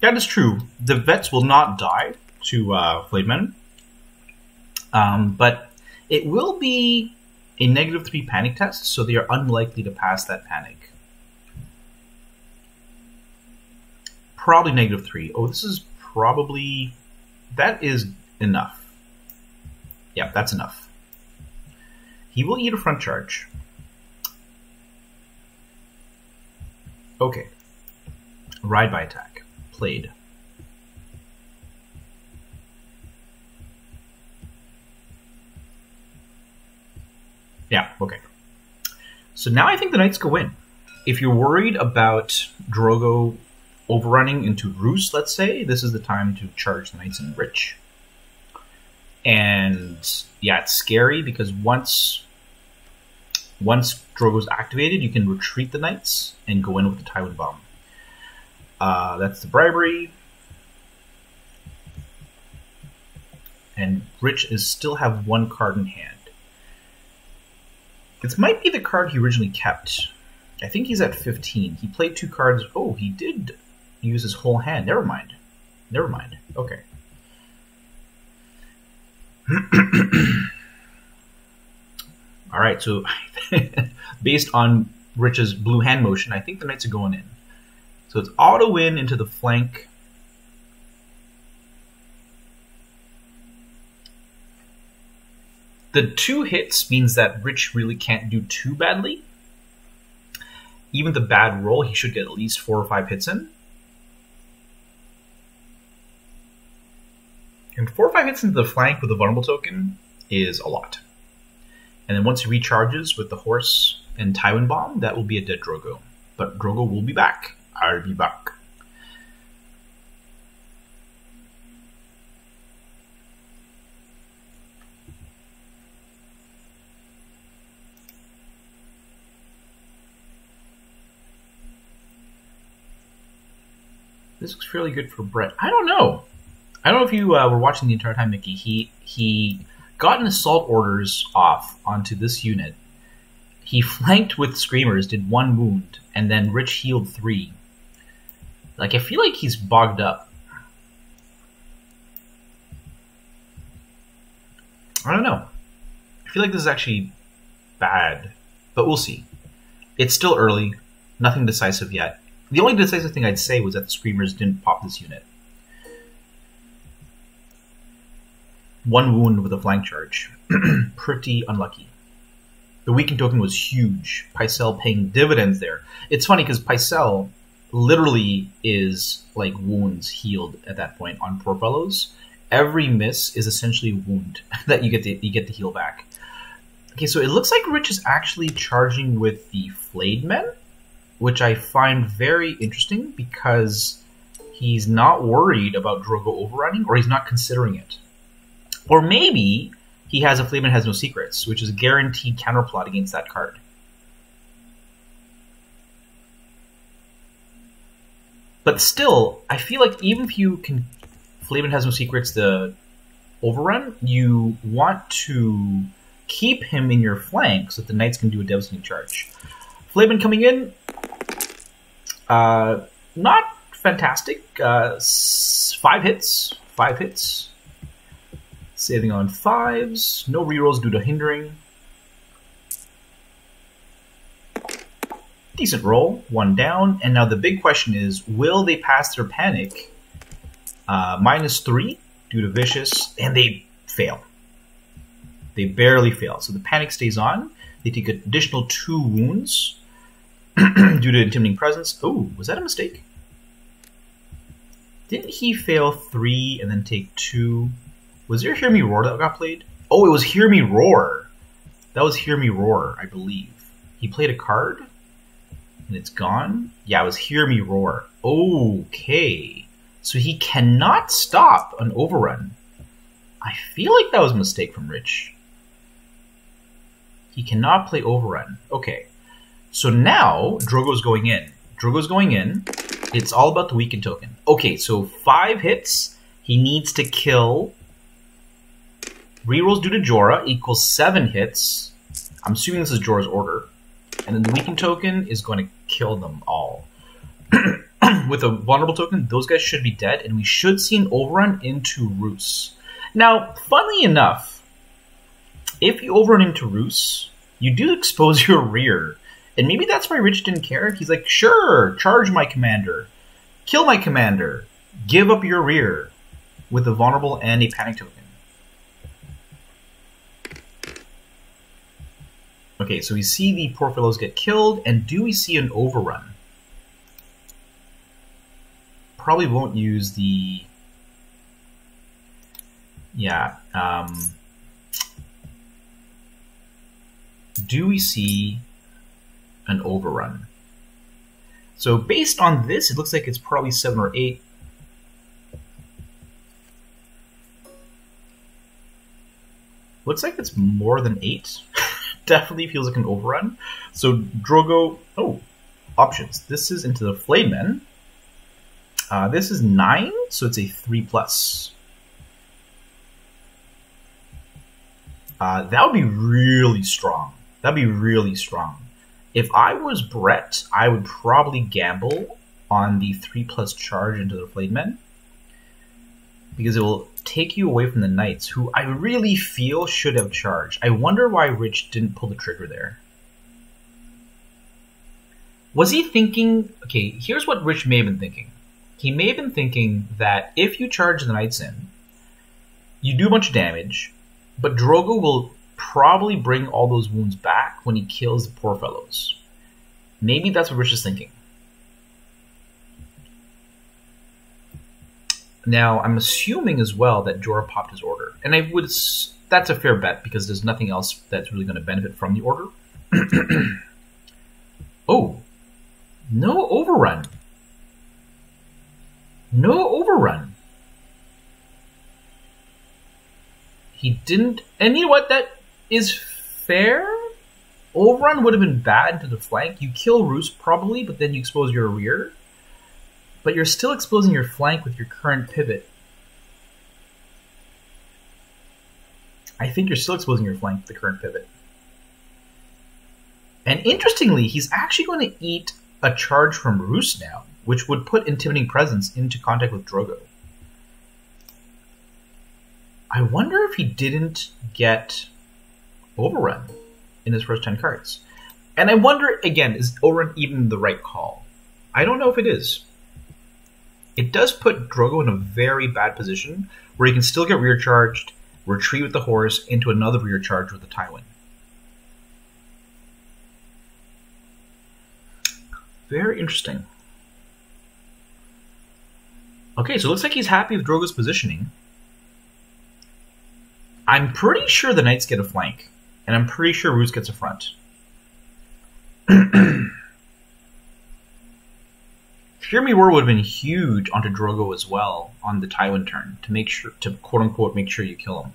That is true. The vets will not die to uh, um, but it will be a negative three panic test, so they are unlikely to pass that panic. Probably negative three. Oh, this is probably that is enough. Yeah, that's enough. He will eat a front charge. Okay. Ride by attack played. Yeah, okay. So now I think the Knights go in. If you're worried about Drogo overrunning into Roose, let's say, this is the time to charge the Knights and Rich. And yeah, it's scary because once once Drogo's activated, you can retreat the Knights and go in with the Tywin Bomb. Uh, that's the bribery. And Rich is still have one card in hand. This might be the card he originally kept. I think he's at 15. He played two cards. Oh, he did use his whole hand. Never mind. Never mind. Okay. All right, so based on Rich's blue hand motion, I think the Knights are going in. So it's auto win into the flank. The two hits means that Rich really can't do too badly. Even the bad roll, he should get at least four or five hits in. And four or five hits into the flank with a vulnerable token is a lot. And then once he recharges with the horse and Tywin bomb, that will be a dead Drogo. But Drogo will be back. I'll be back. This looks fairly good for Brett. I don't know. I don't know if you uh, were watching the entire time, Mickey. He he got an assault orders off onto this unit. He flanked with screamers, did one wound, and then Rich healed three. Like I feel like he's bogged up. I don't know. I feel like this is actually bad, but we'll see. It's still early, nothing decisive yet. The only decisive thing I'd say was that the Screamers didn't pop this unit. One wound with a flank charge. Pretty unlucky. The weakened token was huge. Pycelle paying dividends there. It's funny because Pycelle literally is like wounds healed at that point on poor fellows. Every miss is essentially a wound that you get to you get to heal back. Okay, so it looks like Rich is actually charging with the flayed men, which I find very interesting because he's not worried about Drogo overrunning, or he's not considering it. Or maybe he has a Flayed man has no secrets, which is a guaranteed counterplot against that card. But still, I feel like even if you can, Flayed Men has no secrets. The overrun, you want to keep him in your flank so that the knights can do a devastating charge. Flayed Men coming in, uh, not fantastic. Uh, five hits, five hits. Saving on fives, no rerolls due to hindering. Decent roll, one down, and now the big question is, will they pass their panic? Uh, minus three due to vicious, and they fail. They barely fail. So the panic stays on. They take additional two wounds due to intimidating presence. Oh, was that a mistake? Didn't he fail three and then take two? Was there Hear Me Roar that got played? Oh, it was Hear Me Roar. That was Hear Me Roar, I believe. He played a card and it's gone? Yeah, it was Hear Me Roar. Okay. So he cannot stop an overrun. I feel like that was a mistake from Rich. He cannot play overrun. Okay. So now Drogo's going in. Drogo's going in. It's all about the weaken token. Okay, so five hits. He needs to kill. Rerolls due to Jorah equals seven hits. I'm assuming this is Jorah's order. And then the weaken token is going to kill them all. With a vulnerable token, those guys should be dead, and we should see an overrun into Roose. Now, funnily enough, if you overrun into Roose, you do expose your rear. And maybe that's why Rich didn't care. He's like, sure, charge my commander. Kill my commander. Give up your rear with a vulnerable and a panic token. Okay, so we see the poor fellows get killed, and do we see an overrun? Probably won't use the... Yeah, um... Do we see an overrun? So based on this, it looks like it's probably 7 or 8. Looks like it's more than 8. definitely feels like an overrun. So Drogo, oh, options. This is into the Flayed Men. Uh, this is nine, so it's a three plus. Uh, that would be really strong. That'd be really strong. If I was Brett, I would probably gamble on the three plus charge into the Flayed Men because it will take you away from the knights, who I really feel should have charged. I wonder why Rich didn't pull the trigger there. Was he thinking? Okay, here's what Rich may have been thinking. He may have been thinking that if you charge the knights in, you do a bunch of damage, but Drogo will probably bring all those wounds back when he kills the poor fellows. Maybe that's what Rich is thinking. Now, I'm assuming as well that Jorah popped his order, and I would. That's a fair bet because there's nothing else that's really going to benefit from the order. oh, no overrun. No overrun. He didn't, and you know what? That is fair. Overrun would have been bad to the flank. You kill Roose probably, but then you expose your rear but you're still exposing your flank with your current pivot. I think you're still exposing your flank with the current pivot. And interestingly, he's actually going to eat a charge from Roose now, which would put Intimidating Presence into contact with Drogo. I wonder if he didn't get Overrun in his first 10 cards. And I wonder, again, is Overrun even the right call? I don't know if it is it does put Drogo in a very bad position where he can still get rear charged, retreat with the horse into another rear charge with the Tywin. Very interesting. Okay, so it looks like he's happy with Drogo's positioning. I'm pretty sure the Knights get a flank, and I'm pretty sure Roose gets a front. Hear Me Roar would have been huge onto Drogo as well on the Tywin turn to make sure to quote unquote make sure you kill him.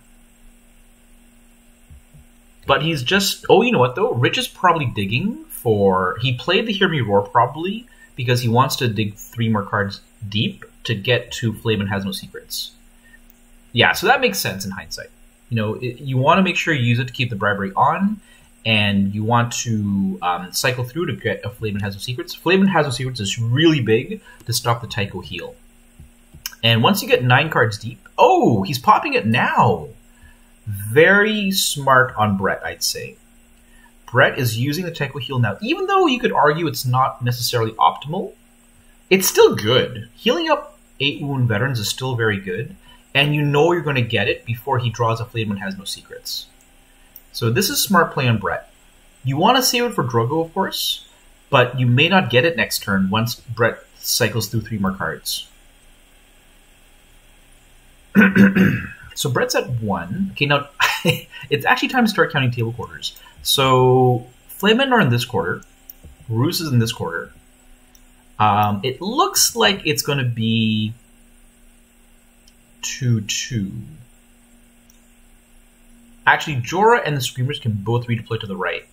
But he's just oh you know what though? Rich is probably digging for he played the Hear Me Roar probably because he wants to dig three more cards deep to get to Flayed Men Has No Secrets. Yeah, so that makes sense in hindsight. You know, it, you want to make sure you use it to keep the bribery on, and you want to um, cycle through to get a Flayed Men Has No Secrets. Flayed Men Has No Secrets is really big to stop the Tycho heal. And once you get nine cards deep, oh, he's popping it now. Very smart on Brett, I'd say. Brett is using the Tycho heal now, even though you could argue it's not necessarily optimal. It's still good. Healing up eight wound veterans is still very good, and you know you're going to get it before he draws a Flayed Men Has No Secrets. So this is smart play on Brett. You want to save it for Drogo, of course, but you may not get it next turn once Brett cycles through three more cards. so Brett's at one. Okay, now it's actually time to start counting table quarters. So Flayed Men are in this quarter. Roose is in this quarter. Um, it looks like it's going to be 2 2. Actually, Jorah and the Screamers can both redeploy to the right.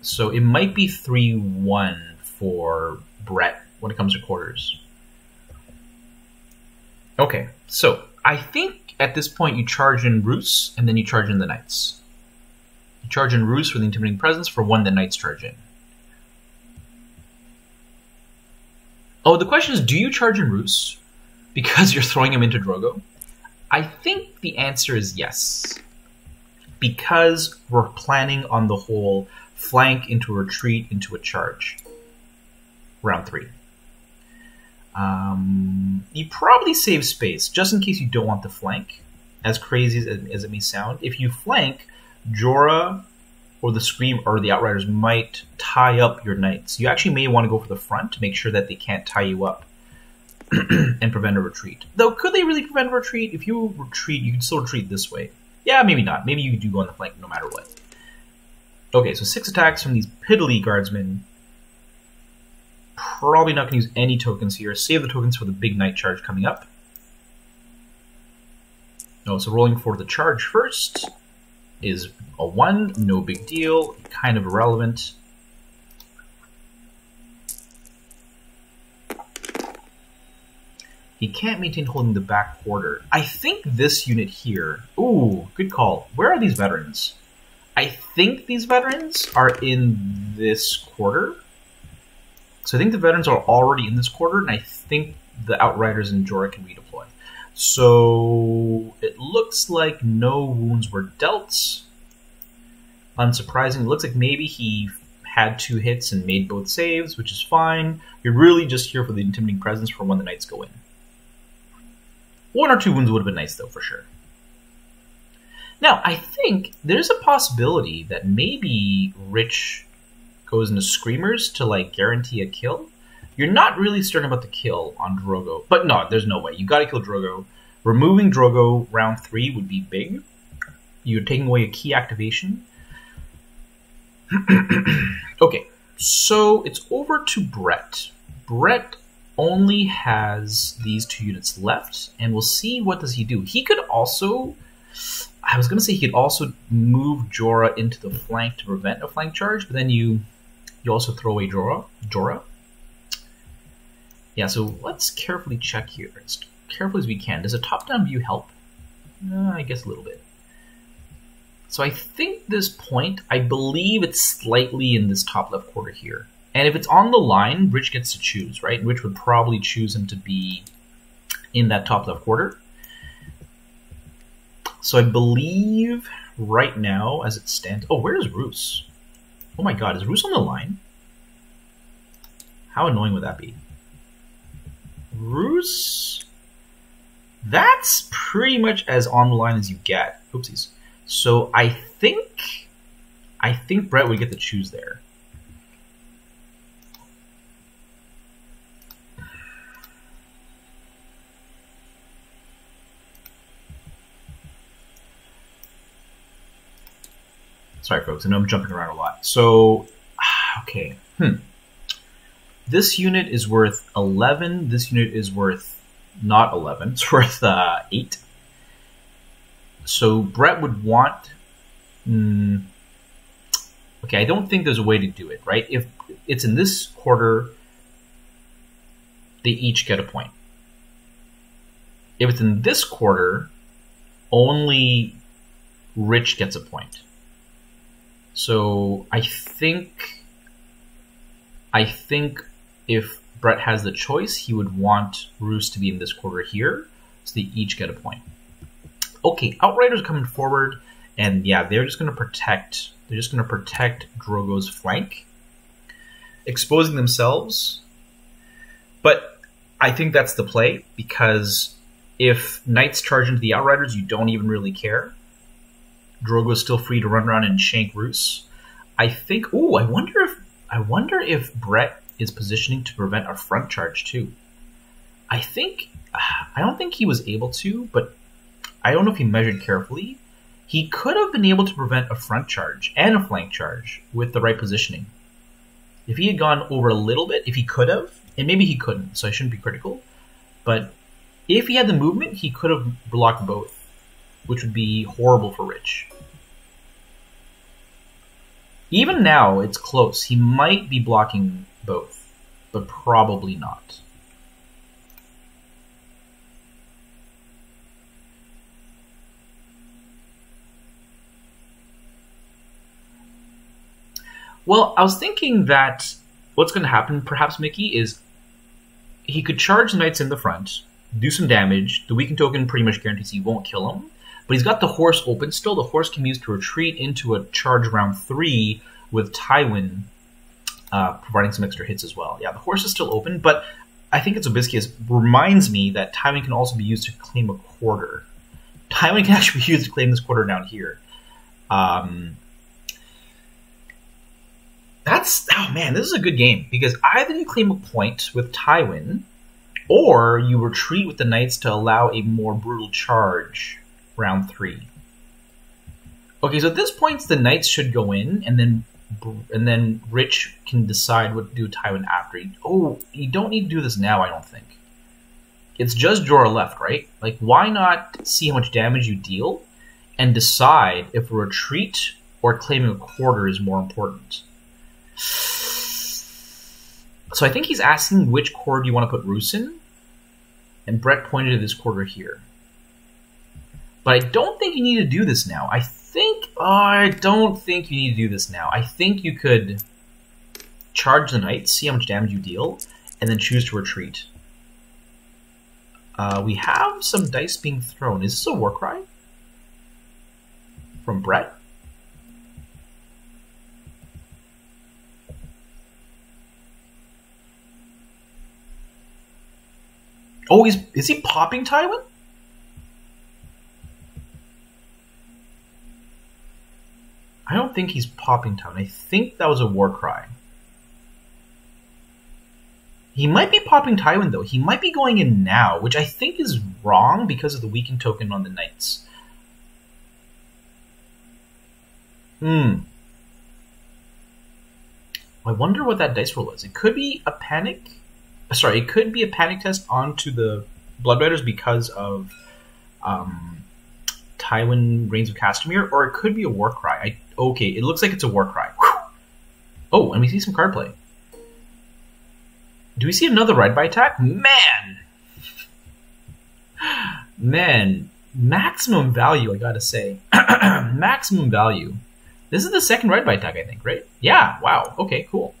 So it might be 3 1 for Brett when it comes to quarters. Okay, so I think at this point you charge in Roose and then you charge in the Knights. You charge in Roose for the Intimidating Presence for one the Knights charge in. Oh, the question is do you charge in Roose because you're throwing him into Drogo? I think the answer is yes because we're planning on the whole flank into a retreat into a charge. Round three. Um, you probably save space just in case you don't want the flank. As crazy as, as it may sound, if you flank, Jorah or the Scream or the Outriders might tie up your knights. You actually may want to go for the front to make sure that they can't tie you up and prevent a retreat. Though, could they really prevent a retreat? If you retreat, you can still retreat this way. Yeah, maybe not. Maybe you do go on the flank no matter what. Okay, so six attacks from these piddly guardsmen. Probably not going to use any tokens here. Save the tokens for the big knight charge coming up. No, so rolling for the charge first is a 1, no big deal, kind of irrelevant. He can't maintain holding the back quarter. I think this unit here. Ooh, good call. Where are these veterans? I think these veterans are in this quarter. So I think the veterans are already in this quarter, and I think the Outriders and Jorah can redeploy. So it looks like no wounds were dealt. Unsurprising. It looks like maybe he had two hits and made both saves, which is fine. You're really just here for the intimidating presence for when the knights go in. One or two wounds would have been nice, though, for sure. Now, I think there's a possibility that maybe Rich goes into Screamers to, like, guarantee a kill. You're not really certain about the kill on Drogo. But no, there's no way. You gotta kill Drogo. Removing Drogo round three would be big. You're taking away a key activation. okay, so it's over to Brett. Brett only has these two units left, and we'll see what does he do. He could also, I was going to say he could also move Jorah into the flank to prevent a flank charge, but then you you also throw away Jorah. Jorah. Yeah, so let's carefully check here as carefully as we can. Does a top-down view help? Uh, I guess a little bit. So I think this point, I believe it's slightly in this top left quarter here. And if it's on the line, Rich gets to choose, right? Rich would probably choose him to be in that top left quarter. So I believe right now, as it stands... Oh, where is Roose? Oh my god, is Roose on the line? How annoying would that be? Roose... That's pretty much as on the line as you get. Oopsies. So I think... I think Brett would get to choose there. Sorry, folks. I know I'm jumping around a lot. So, okay. Hmm. This unit is worth 11. This unit is worth not 11. It's worth uh, 8. So Brett would want... Mm, okay, I don't think there's a way to do it, right? If it's in this quarter, they each get a point. If it's in this quarter, only Rich gets a point. So I think I think if Brett has the choice, he would want Roose to be in this quarter here, so they each get a point. Okay, Outriders coming forward, and yeah, they're just going to protect. They're just going to protect Drogo's flank, exposing themselves. But I think that's the play because if Knights charge into the Outriders, you don't even really care. Drogo's still free to run around and shank Roose. I think. Oh, I wonder if I wonder if Brett is positioning to prevent a front charge too. I think I don't think he was able to, but I don't know if he measured carefully. He could have been able to prevent a front charge and a flank charge with the right positioning. If he had gone over a little bit, if he could have, and maybe he couldn't, so I shouldn't be critical, but if he had the movement, he could have blocked both, which would be horrible for Rich. Even now, it's close. He might be blocking both, but probably not. Well, I was thinking that what's going to happen, perhaps, Mickey, is he could charge knights in the front, do some damage. The weaken token pretty much guarantees he won't kill him. But he's got the horse open still. The horse can be used to retreat into a charge round three with Tywin uh, providing some extra hits as well. Yeah, the horse is still open, but I think it's Obiscus reminds me that Tywin can also be used to claim a quarter. Tywin can actually be used to claim this quarter down here. Um, that's oh man, this is a good game because either you claim a point with Tywin, or you retreat with the knights to allow a more brutal charge round three. Okay, so at this point, the knights should go in, and then and then Rich can decide what to do Tywin after. Oh, you don't need to do this now, I don't think. It's just Jorah left, right? Like, why not see how much damage you deal and decide if a retreat or claiming a quarter is more important? So I think he's asking which quarter do you want to put Roose in, and Brett pointed to this quarter here. But I don't think you need to do this now. I think oh, I don't think you need to do this now. I think you could charge the knight, see how much damage you deal, and then choose to retreat. Uh, we have some dice being thrown. Is this a war cry? From Brett? Oh, he's is he popping Tywin? I don't think he's popping Tywin. I think that was a war cry. He might be popping Tywin though. He might be going in now, which I think is wrong because of the weakened token on the knights. Hmm. I wonder what that dice roll is. It could be a panic. Sorry, it could be a panic test onto the Blood Riders because of um, Tywin Rains of Castamere, or it could be a war cry. I, okay, it looks like it's a war cry. Oh, and we see some card play. Do we see another ride by attack? Man! Man, maximum value, I gotta say. maximum value. This is the second ride by attack, I think, right? Yeah, wow. Okay, cool.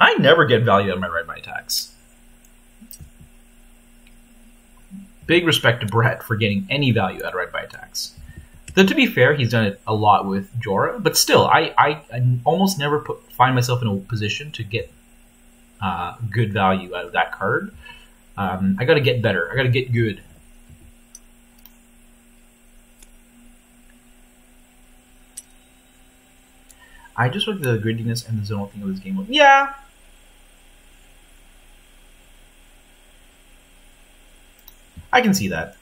I never get value out of my ride by attacks. Big respect to Brett for getting any value out of ride by attacks. Though to be fair, he's done it a lot with Jorah, but still, I, I, I almost never put, find myself in a position to get uh, good value out of that card. Um, I got to get better. I got to get good. I just like the grittiness and the zonal thing of this game. Yeah, I can see that.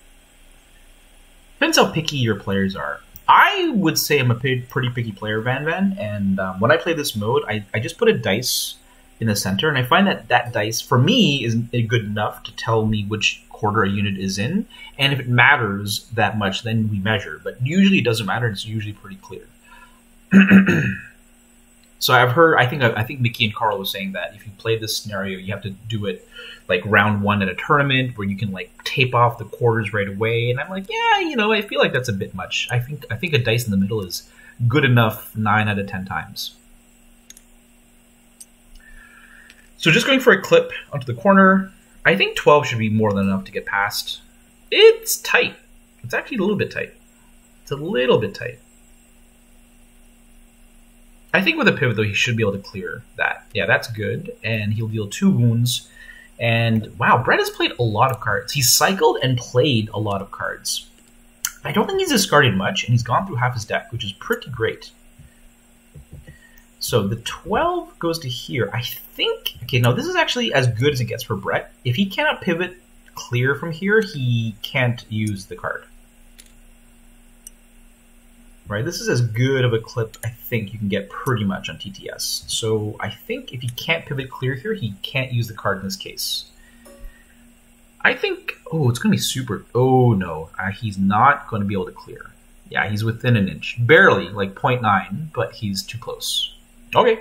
Depends how picky your players are. I would say I'm a pretty picky player, Van Van, and um, when I play this mode, I, I just put a dice in the center, and I find that that dice, for me, is good enough to tell me which quarter a unit is in, and if it matters that much, then we measure. But usually it doesn't matter, it's usually pretty clear. So I've heard. I think I think Mickey and Carl was saying that if you play this scenario, you have to do it like round one at a tournament where you can like tape off the quarters right away. And I'm like, yeah, you know, I feel like that's a bit much. I think I think a dice in the middle is good enough nine out of ten times. So just going for a clip onto the corner. I think 12 should be more than enough to get past. It's tight. It's actually a little bit tight. It's a little bit tight. I think with a pivot, though, he should be able to clear that. Yeah, that's good. And he'll deal two wounds. And wow, Brett has played a lot of cards. He's cycled and played a lot of cards. I don't think he's discarded much, and he's gone through half his deck, which is pretty great. So the 12 goes to here. I think, okay, now this is actually as good as it gets for Brett. If he cannot pivot clear from here, he can't use the card right? This is as good of a clip I think you can get pretty much on TTS. So I think if he can't pivot clear here, he can't use the card in this case. I think, oh, it's going to be super, oh no, uh, he's not going to be able to clear. Yeah, he's within an inch. Barely, like 0.9, but he's too close. Okay.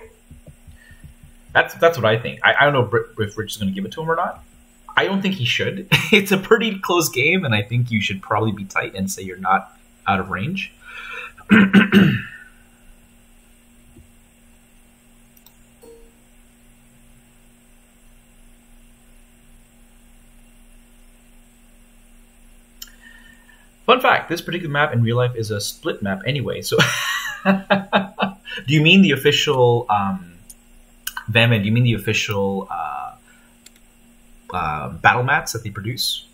That's that's what I think. I, I don't know if Rich is going to give it to him or not. I don't think he should. it's a pretty close game, and I think you should probably be tight and say you're not out of range. Fun fact: This particular map in real life is a split map anyway. So, do you mean the official um, Van Do you mean the official uh, uh, battle mats that they produce?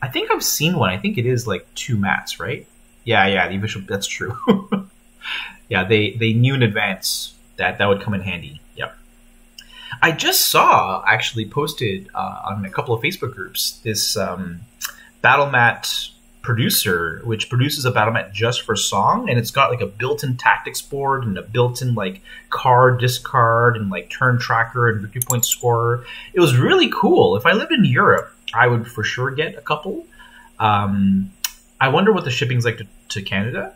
I think I've seen one. I think it is like two mats, right? Yeah, yeah, the official. That's true. yeah, they they knew in advance that that would come in handy. Yep. I just saw actually posted uh, on a couple of Facebook groups this um, mat producer, which produces a battle mat just for song, and it's got like a built-in tactics board and a built-in like card discard and like turn tracker and victory point scorer. It was really cool. If I lived in Europe, I would for sure get a couple. Um, I wonder what the shipping's like to, to Canada,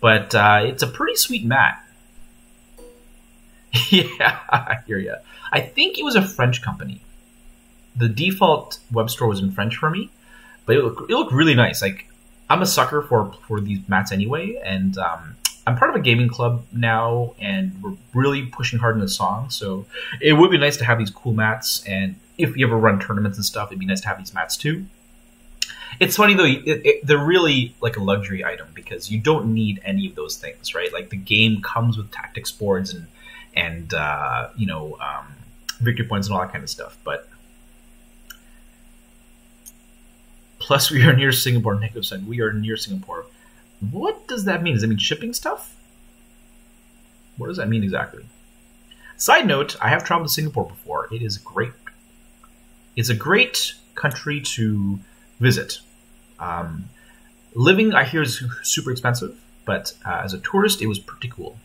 but uh, it's a pretty sweet mat. yeah, I hear you. I think it was a French company. The default web store was in French for me, but it looked, it looked really nice. Like I'm a sucker for for these mats anyway, and um, I'm part of a gaming club now, and we're really pushing hard in the song. So it would be nice to have these cool mats, and if you ever run tournaments and stuff, it'd be nice to have these mats too. It's funny though; it, it, they're really like a luxury item because you don't need any of those things, right? Like the game comes with tactics boards and and uh, you know um, victory points and all that kind of stuff. But plus, we are near Singapore. Nico said we are near Singapore. What does that mean? Does that mean shipping stuff? What does that mean exactly? Side note: I have traveled to Singapore before. It is great. It's a great country to visit. Um, living, I hear, is super expensive, but uh, as a tourist, it was pretty cool.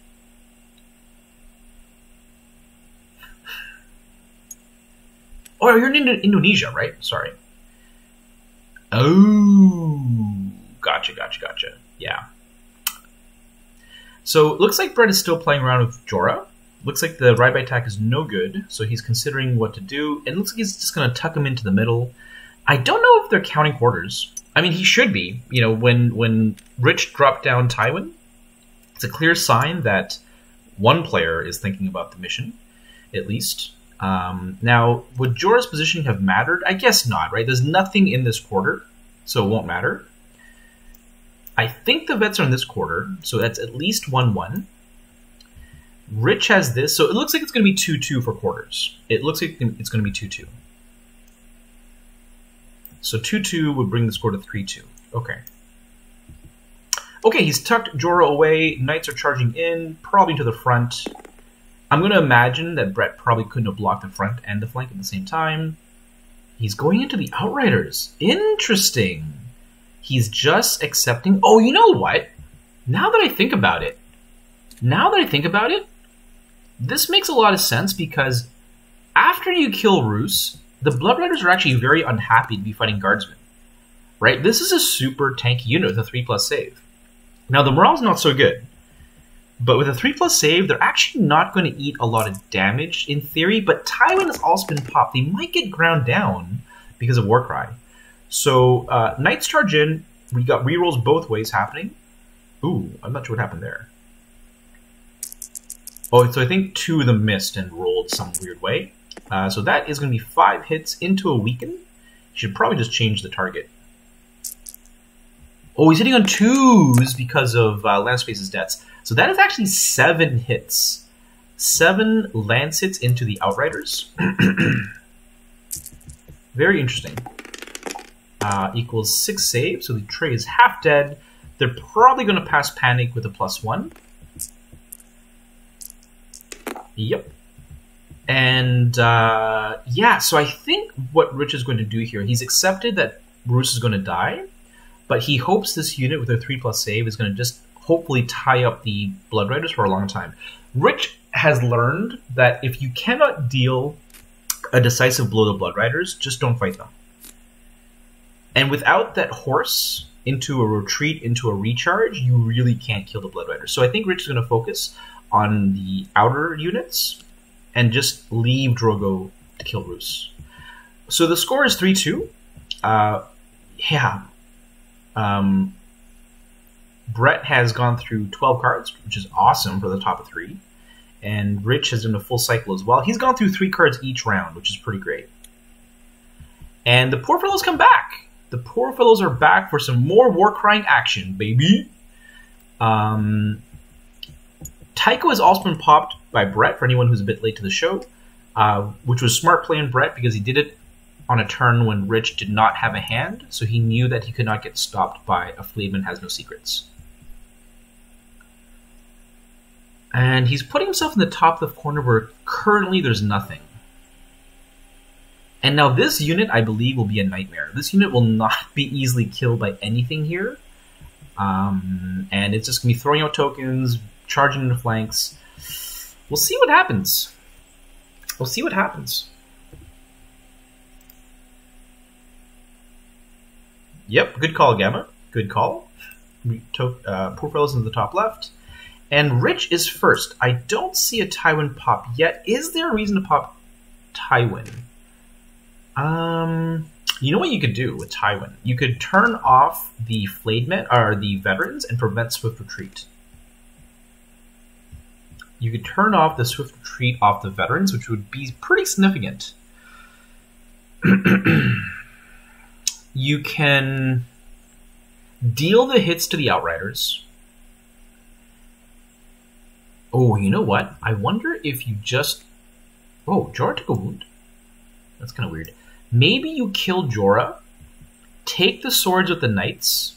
Oh, you're in Indonesia, right? Sorry. Oh, gotcha, gotcha, gotcha. Yeah. So looks like Brett is still playing around with Jorah. Looks like the ride by attack is no good, so he's considering what to do. It looks like he's just going to tuck him into the middle. I don't know if they're counting quarters. I mean, he should be. You know, when when Rich dropped down Tywin, it's a clear sign that one player is thinking about the mission, at least. Um, now, would Jorah's position have mattered? I guess not, right? There's nothing in this quarter, so it won't matter. I think the vets are in this quarter, so that's at least 1 1. Rich has this, so it looks like it's going to be 2 2 for quarters. It looks like it's going to be 2 2. So 2-2 would bring the score to 3-2. Okay. Okay, he's tucked Jorah away. Knights are charging in, probably to the front. I'm going to imagine that Brett probably couldn't have blocked the front and the flank at the same time. He's going into the Outriders. Interesting. He's just accepting... Oh, you know what? Now that I think about it, now that I think about it, this makes a lot of sense because after you kill Roose, the Blood Riders are actually very unhappy to be fighting Guardsmen. Right? This is a super tanky unit with a 3 plus save. Now, the morale's not so good. But with a 3 plus save, they're actually not going to eat a lot of damage in theory, but Tywin has also been popped. They might get ground down because of Warcry. So uh, Knights charge in. We got rerolls both ways happening. Ooh, I'm not sure what happened there. Oh, so I think two of them missed and rolled some weird way. Uh, so that is going to be five hits into a weaken. You should probably just change the target. Oh, he's hitting on twos because of uh, Lance Space's deaths. So that is actually seven hits. Seven Lance hits into the Outriders. Very interesting. Uh, equals six saves, so the Trey is half dead. They're probably going to pass Panic with a plus one. Yep. And uh, yeah, so I think what Rich is going to do here, he's accepted that Roose is going to die, but he hopes this unit with a 3 plus save is going to just hopefully tie up the Blood Riders for a long time. Rich has learned that if you cannot deal a decisive blow to Blood Riders, just don't fight them. And without that horse into a retreat, into a recharge, you really can't kill the Blood Riders. So I think Rich is going to focus on the outer units and just leave Drogo to kill Roose. So the score is 3 2. Uh, yeah. Um, Brett has gone through 12 cards, which is awesome for the top of three. And Rich has done a full cycle as well. He's gone through three cards each round, which is pretty great. And the poor fellows come back. The poor fellows are back for some more war crying action, baby. Um, Tycho has also been popped by Brett for anyone who's a bit late to the show, uh, which was smart playing Brett because he did it on a turn when Rich did not have a hand, so he knew that he could not get stopped by a Fleetman has no secrets. And he's putting himself in the top of the corner where currently there's nothing. And now this unit, I believe, will be a nightmare. This unit will not be easily killed by anything here. Um, and it's just going to be throwing out tokens, charging into flanks. We'll see what happens. We'll see what happens. Yep, good call, Gamma. Good call. Uh, Poor Fellows in the top left. And Rich is first. I don't see a Tywin pop yet. Is there a reason to pop Tywin? Um, you know what you could do with Tywin? You could turn off the flayed men or the veterans and prevent swift retreat you could turn off the swift retreat off the veterans, which would be pretty significant. you can deal the hits to the outriders. Oh, you know what? I wonder if you just. Oh, Jorah took a wound. That's kind of weird. Maybe you kill Jorah, take the swords with the knights.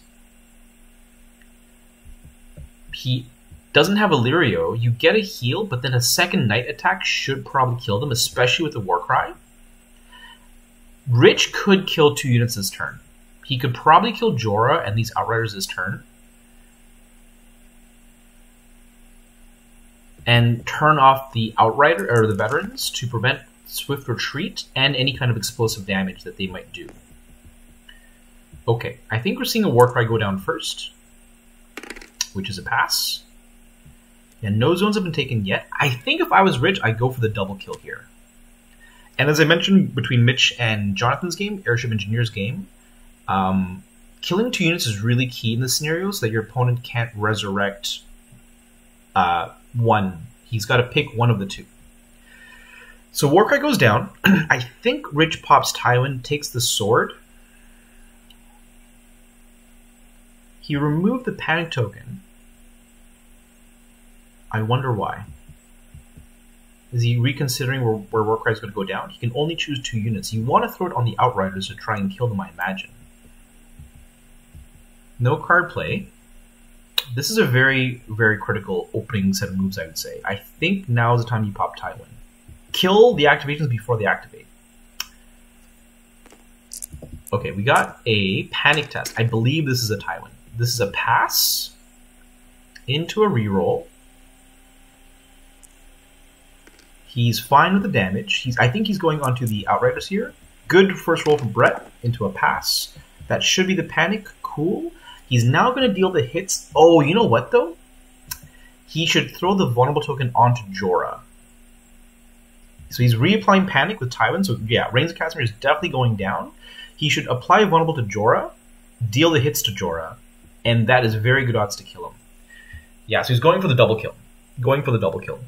He doesn't have Illyrio, you get a heal, but then a second knight attack should probably kill them, especially with the Warcry. Rich could kill two units this turn. He could probably kill Jorah and these Outriders this turn. And turn off the Outrider or the veterans to prevent swift retreat and any kind of explosive damage that they might do. Okay, I think we're seeing a Warcry go down first, which is a pass. And no zones have been taken yet. I think if I was Rich, I'd go for the double kill here. And as I mentioned, between Mitch and Jonathan's game, Airship Engineer's game, um, killing two units is really key in this scenario so that your opponent can't resurrect uh, one. He's got to pick one of the two. So Warcry goes down. I think Rich pops Tywin, takes the sword. He removed the panic token I wonder why. Is he reconsidering where, where Warcry is going to go down? He can only choose two units. You want to throw it on the Outriders to try and kill them, I imagine. No card play. This is a very, very critical opening set of moves, I would say. I think now is the time you pop Tywin. Kill the activations before they activate. Okay, we got a panic test. I believe this is a Tywin. This is a pass into a reroll He's fine with the damage. He's I think he's going on to the Outriders here. Good first roll from Brett into a pass. That should be the panic. Cool. He's now going to deal the hits. Oh, you know what though? he should throw the vulnerable token onto Jorah. So he's reapplying panic with Tywin. So yeah, Rains of Castamere is definitely going down. He should apply vulnerable to Jorah, deal the hits to Jorah, and that is very good odds to kill him. Yeah, so he's going for the double kill. Going for the double kill.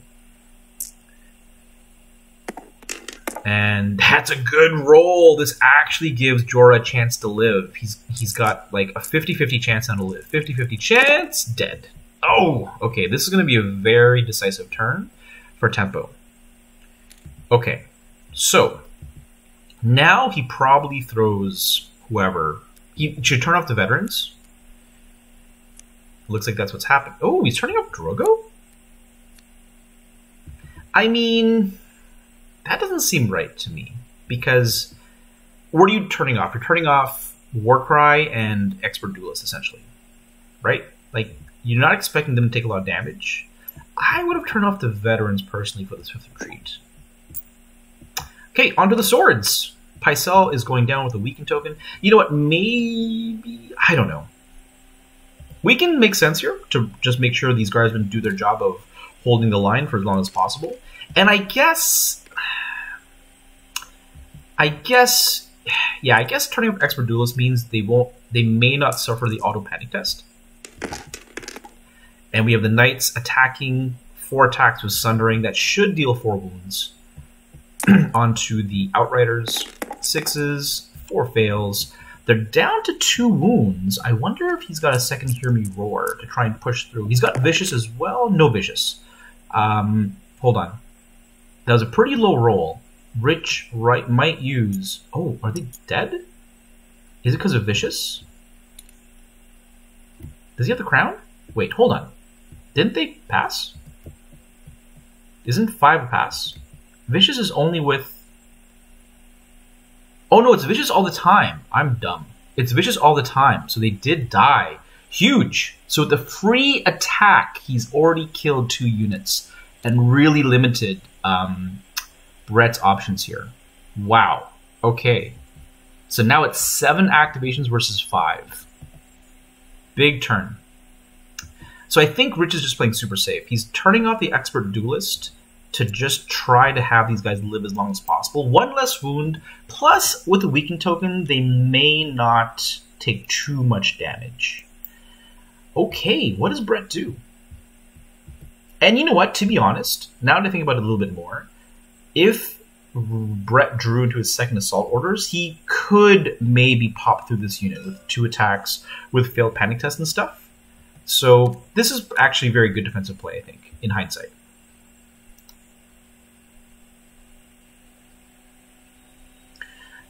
And that's a good roll. This actually gives Jorah a chance to live. He's he's got like a 50-50 chance now to live. 50-50 chance, dead. Oh, okay. This is going to be a very decisive turn for Tempo. Okay, so now he probably throws whoever. He should turn off the veterans. Looks like that's what's happened. Oh, he's turning off Drogo? I mean, that doesn't seem right to me. Because what are you turning off? You're turning off Warcry and Expert Duelist, essentially. Right? Like, you're not expecting them to take a lot of damage. I would have turned off the veterans personally for this fifth retreat. Okay, onto the swords. Pycelle is going down with a weaken token. You know what? Maybe I don't know. Weaken makes sense here to just make sure these guardsmen do their job of holding the line for as long as possible. And I guess, I guess, yeah, I guess turning off expert duelist means they won't, they may not suffer the auto panic test. And we have the knights attacking four attacks with sundering that should deal four wounds. onto the Outriders. Sixes, four fails. They're down to two wounds. I wonder if he's got a second Hear Me Roar to try and push through. He's got Vicious as well. No Vicious. Um, hold on. That was a pretty low roll. Rich right might use. Oh, are they dead? Is it because of Vicious? Does he have the crown? Wait, hold on. Didn't they pass? Isn't five a pass? Vicious is only with. Oh no, it's vicious all the time. I'm dumb. It's vicious all the time. So they did die. Huge. So the free attack, he's already killed two units and really limited um, Brett's options here. Wow. Okay. So now it's seven activations versus five. Big turn. So I think Rich is just playing super safe. He's turning off the expert duelist to just try to have these guys live as long as possible. One less wound, plus with a weaken token, they may not take too much damage. Okay, what does Brett do? And you know what? To be honest, now that I think about it a little bit more, if Brett drew into his second assault orders, he could maybe pop through this unit with two attacks with failed panic test and stuff. So this is actually very good defensive play, I think, in hindsight.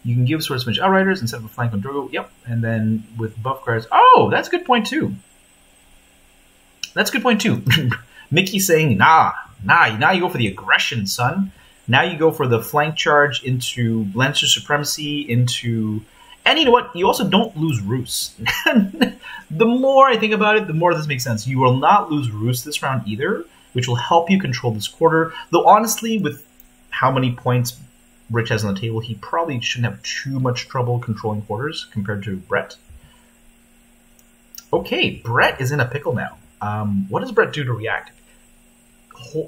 You can give Swordsmith Outriders instead of a flank on Drogo. Yep. And then with buff cards. Oh, that's a good point too. That's a good point too. Mickey saying, nah, nah, now you go for the aggression, son. Now you go for the flank charge into Lancer Supremacy, into. And you know what? You also don't lose Roose. the more I think about it, the more this makes sense. You will not lose Roose this round either, which will help you control this quarter. Though honestly, with how many points Rich has on the table, he probably shouldn't have too much trouble controlling quarters compared to Brett. Okay, Brett is in a pickle now. Um, what does Brett do to react?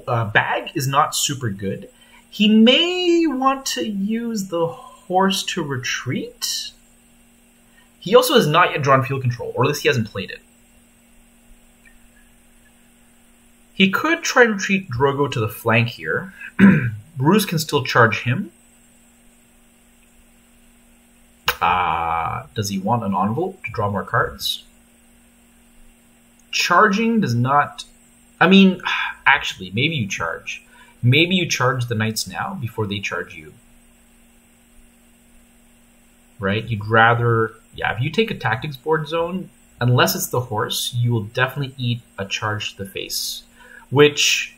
Uh, Bag is not super good. He may want to use the horse to retreat. He also has not yet drawn field control, or at least he hasn't played it. He could try to retreat Drogo to the flank here. Roose can still charge him. Uh, does he want an envelope to draw more cards? Charging does not. I mean, actually, maybe you charge. Maybe you charge the knights now before they charge you. Right? You'd rather. Yeah, if you take a tactics board zone, unless it's the horse, you will definitely eat a charge to the face. Which.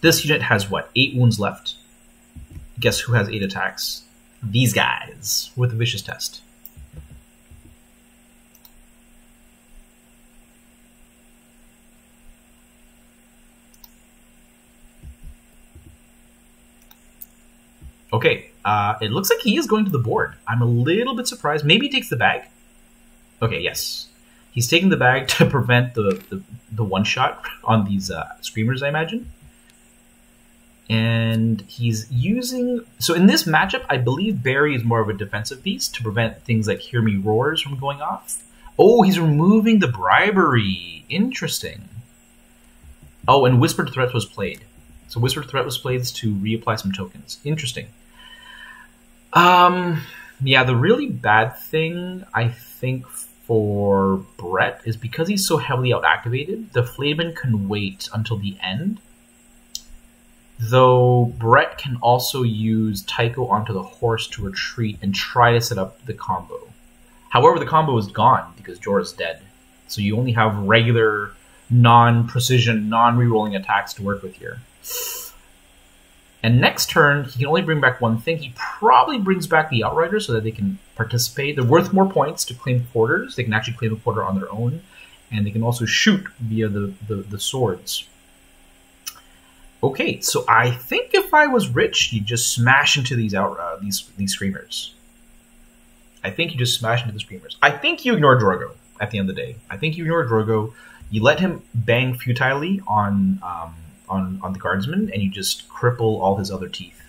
This unit has what? Eight wounds left. Guess who has eight attacks? these guys with a vicious test. Okay, uh, it looks like he is going to the board. I'm a little bit surprised. Maybe he takes the bag. Okay, yes. He's taking the bag to prevent the, the, the one shot on these uh, screamers, I imagine. And he's using. So in this matchup, I believe Barry is more of a defensive piece to prevent things like Hear Me Roars from going off. Oh, he's removing the bribery. Interesting. Oh, and Whispered Threat was played. So Whispered Threat was played to reapply some tokens. Interesting. Um, yeah, the really bad thing I think for Brett is because he's so heavily out activated, the Flayed Men can wait until the end. Though Brett can also use Tycho onto the horse to retreat and try to set up the combo. However, the combo is gone because Jorah's dead. So you only have regular, non precision, non rerolling attacks to work with here. And next turn, he can only bring back one thing. He probably brings back the Outriders so that they can participate. They're worth more points to claim quarters. They can actually claim a quarter on their own. And they can also shoot via the, the, the swords. Okay, so I think if I was rich, you'd just smash into these out uh, these these screamers. I think you just smash into the screamers. I think you ignore Drogo at the end of the day. I think you ignore Drogo. You let him bang futilely on um, on, on the guardsman and you just cripple all his other teeth.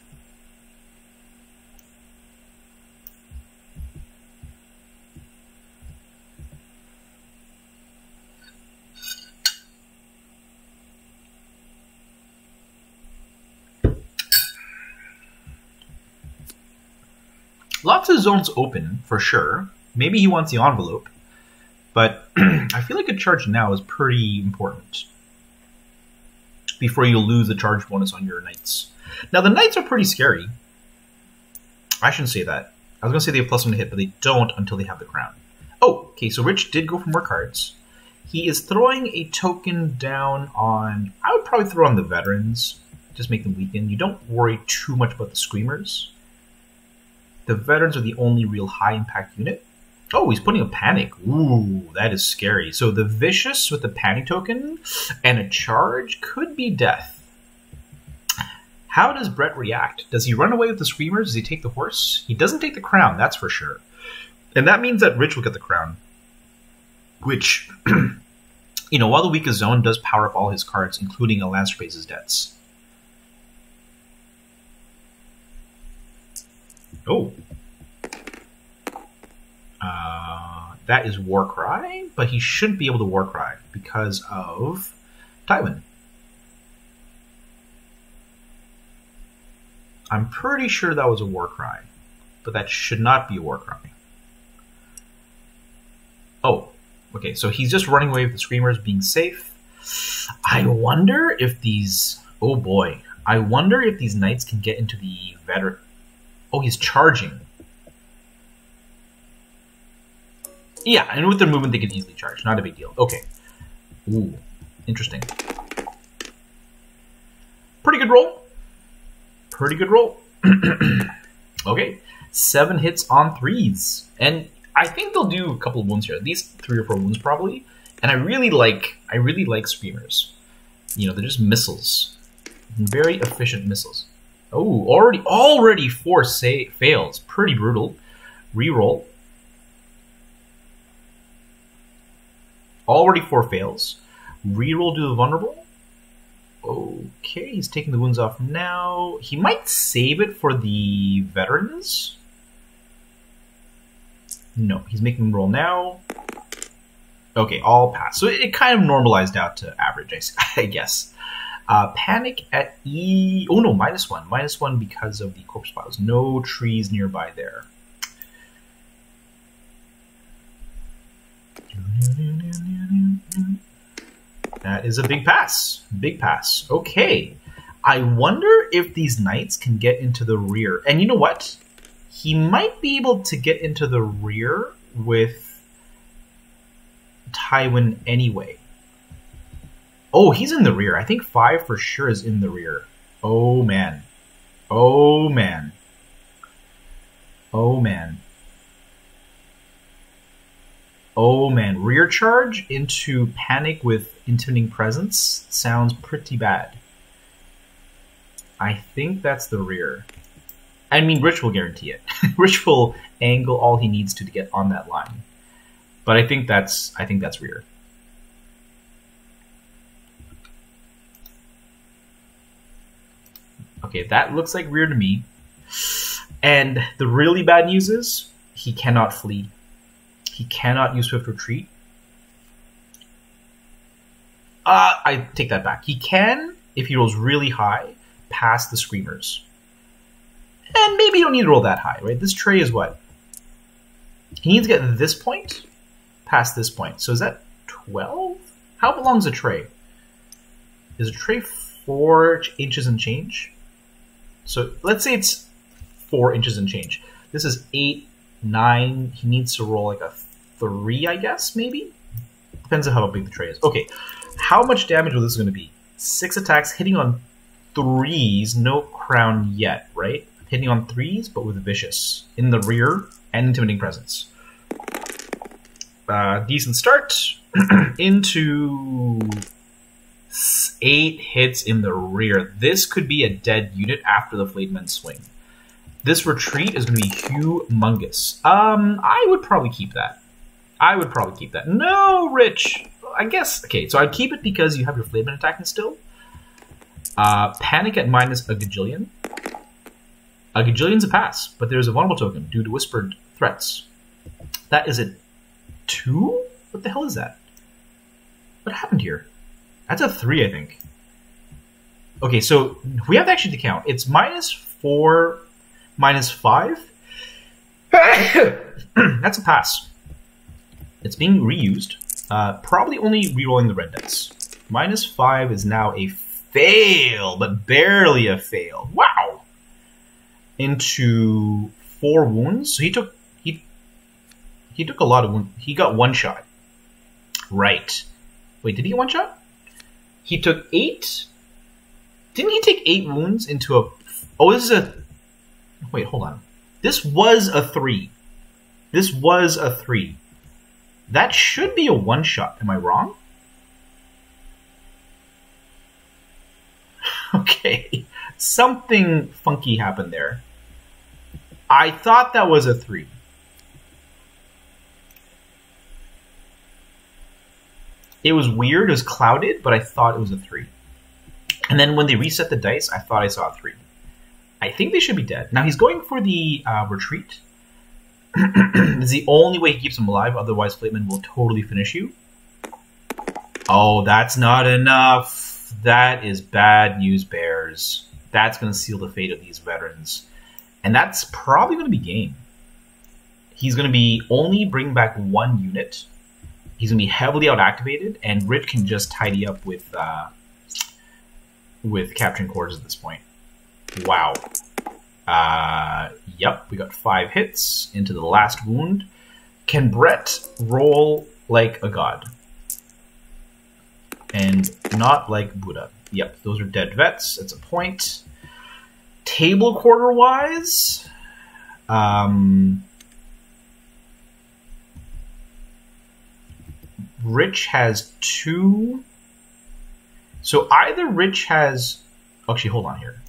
Lots of zones open, for sure. Maybe he wants the envelope, but I feel like a charge now is pretty important before you lose the charge bonus on your knights. Now the knights are pretty scary. I shouldn't say that. I was gonna say they have plus one to hit, but they don't until they have the crown. Oh, okay, so Rich did go for more cards. He is throwing a token down on I would probably throw on the veterans. Just make them weaken. You don't worry too much about the screamers. The veterans are the only real high impact unit. Oh, he's putting a panic. Ooh, that is scary. So the vicious with the panic token and a charge could be death. How does Brett react? Does he run away with the screamers? Does he take the horse? He doesn't take the crown, that's for sure. And that means that Rich will get the crown. Which, you know, while the weakest zone does power up all his cards, including a Lancer Base's debts. Oh, uh, that is Warcry, but he shouldn't be able to Warcry because of Tywin. I'm pretty sure that was a Warcry, but that should not be a Warcry. Oh, okay, so he's just running away with the Screamers, being safe. I wonder if these. Oh boy. I wonder if these knights can get into the veteran. Oh, he's charging. Yeah, and with their movement, they can easily charge. Not a big deal. Okay. Ooh, interesting. Pretty good roll. Pretty good roll. okay, seven hits on threes, and I think they'll do a couple of wounds here. At least three or four wounds, probably. And I really like, I really like screamers. You know, they're just missiles, very efficient missiles. Oh, already, already four say fails. Pretty brutal. Reroll. Already four fails. Reroll to the vulnerable. Okay, he's taking the wounds off now. He might save it for the veterans. No, he's making roll now. Okay, all pass. So it, it kind of normalized out to average, I, I guess. Uh, panic at E. Oh no, minus one. Minus one because of the corpse piles. No trees nearby there. That is a big pass. Big pass. Okay. I wonder if these knights can get into the rear. And you know what? He might be able to get into the rear with Tywin anyway. Oh, he's in the rear. I think five for sure is in the rear. Oh man. Oh man. Oh man. Oh man, rear charge into panic with intimidating presence sounds pretty bad. I think that's the rear. I mean, Rich will guarantee it. Rich will angle all he needs to to get on that line. But I think that's I think that's rear. Okay, that looks like rear to me. And the really bad news is he cannot flee. He cannot use swift retreat. Uh, I take that back. He can, if he rolls really high, past the screamers. And maybe you don't need to roll that high, right? This tray is what? He needs to get this point past this point. So is that 12? How long is a tray? Is a tray 4 inches and change? So let's say it's 4 inches and change. This is 8, 9. He needs to roll like a 3, I guess, maybe? Depends on how big the tray is. Okay, how much damage will this going to be? 6 attacks, hitting on 3s, no crown yet, right? Hitting on 3s, but with Vicious. In the rear, and Intimidating Presence. Uh, decent start into eight hits in the rear. This could be a dead unit after the Flayed swing. This retreat is going to be humongous. Um, I would probably keep that. I would probably keep that. No, Rich. I guess okay. So I'd keep it because you have your Flayed attacking still. Uh, panic at minus a gajillion. A gajillion's a pass, but there's a vulnerable token due to whispered threats. That is a two? What the hell is that? What happened here? That's a three, I think. Okay, so we have to actually the count. It's minus four, minus five. That's a pass. It's being reused. Uh, probably only rerolling the red dice. Minus five is now a fail, but barely a fail. Wow! Into four wounds. So he took he he took a lot of wounds. He got one shot. Right. Wait, did he get one shot? He took eight. Didn't he take eight wounds into a? Oh, this is a. Wait, hold on. This was a three. This was a three. That should be a one shot. Am I wrong? okay. Something funky happened there. I thought that was a three. It was weird. It was clouded, but I thought it was a three. And then when they reset the dice, I thought I saw a three. I think they should be dead. Now he's going for the uh, retreat. it's the only way he keeps him alive. Otherwise, Flayed Men will totally finish you. Oh, that's not enough. That is bad news, Bears. That's going to seal the fate of these veterans. And that's probably going to be game. He's going to be only bring back one unit he's gonna be heavily out activated, and Rich can just tidy up with uh, with capturing cores at this point. Wow. Uh, yep, we got five hits into the last wound. Can Brett roll like a god? And not like Buddha. Yep, those are dead vets. It's a point. Table quarter wise, um, Rich has two. So either Rich has. Actually, hold on here.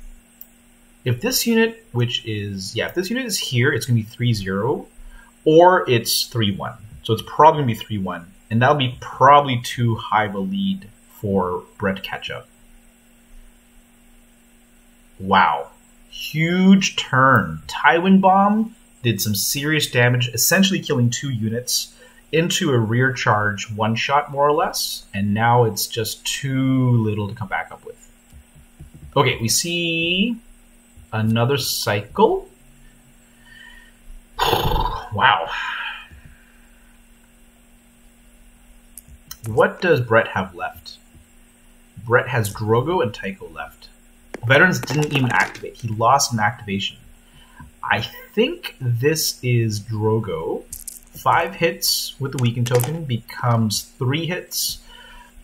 If this unit, which is. Yeah, if this unit is here, it's going to be 3 0, or it's 3 1. So it's probably going to be 3 1. And that'll be probably too high of a lead for Brett Ketchup. Wow. Huge turn. Tywin Bomb did some serious damage, essentially killing two units into a rear charge one shot more or less, and now it's just too little to come back up with. Okay, we see another cycle. wow. What does Brett have left? Brett has Drogo and Tycho left. Veterans didn't even activate. He lost an activation. I think this is Drogo five hits with the weaken token becomes three hits.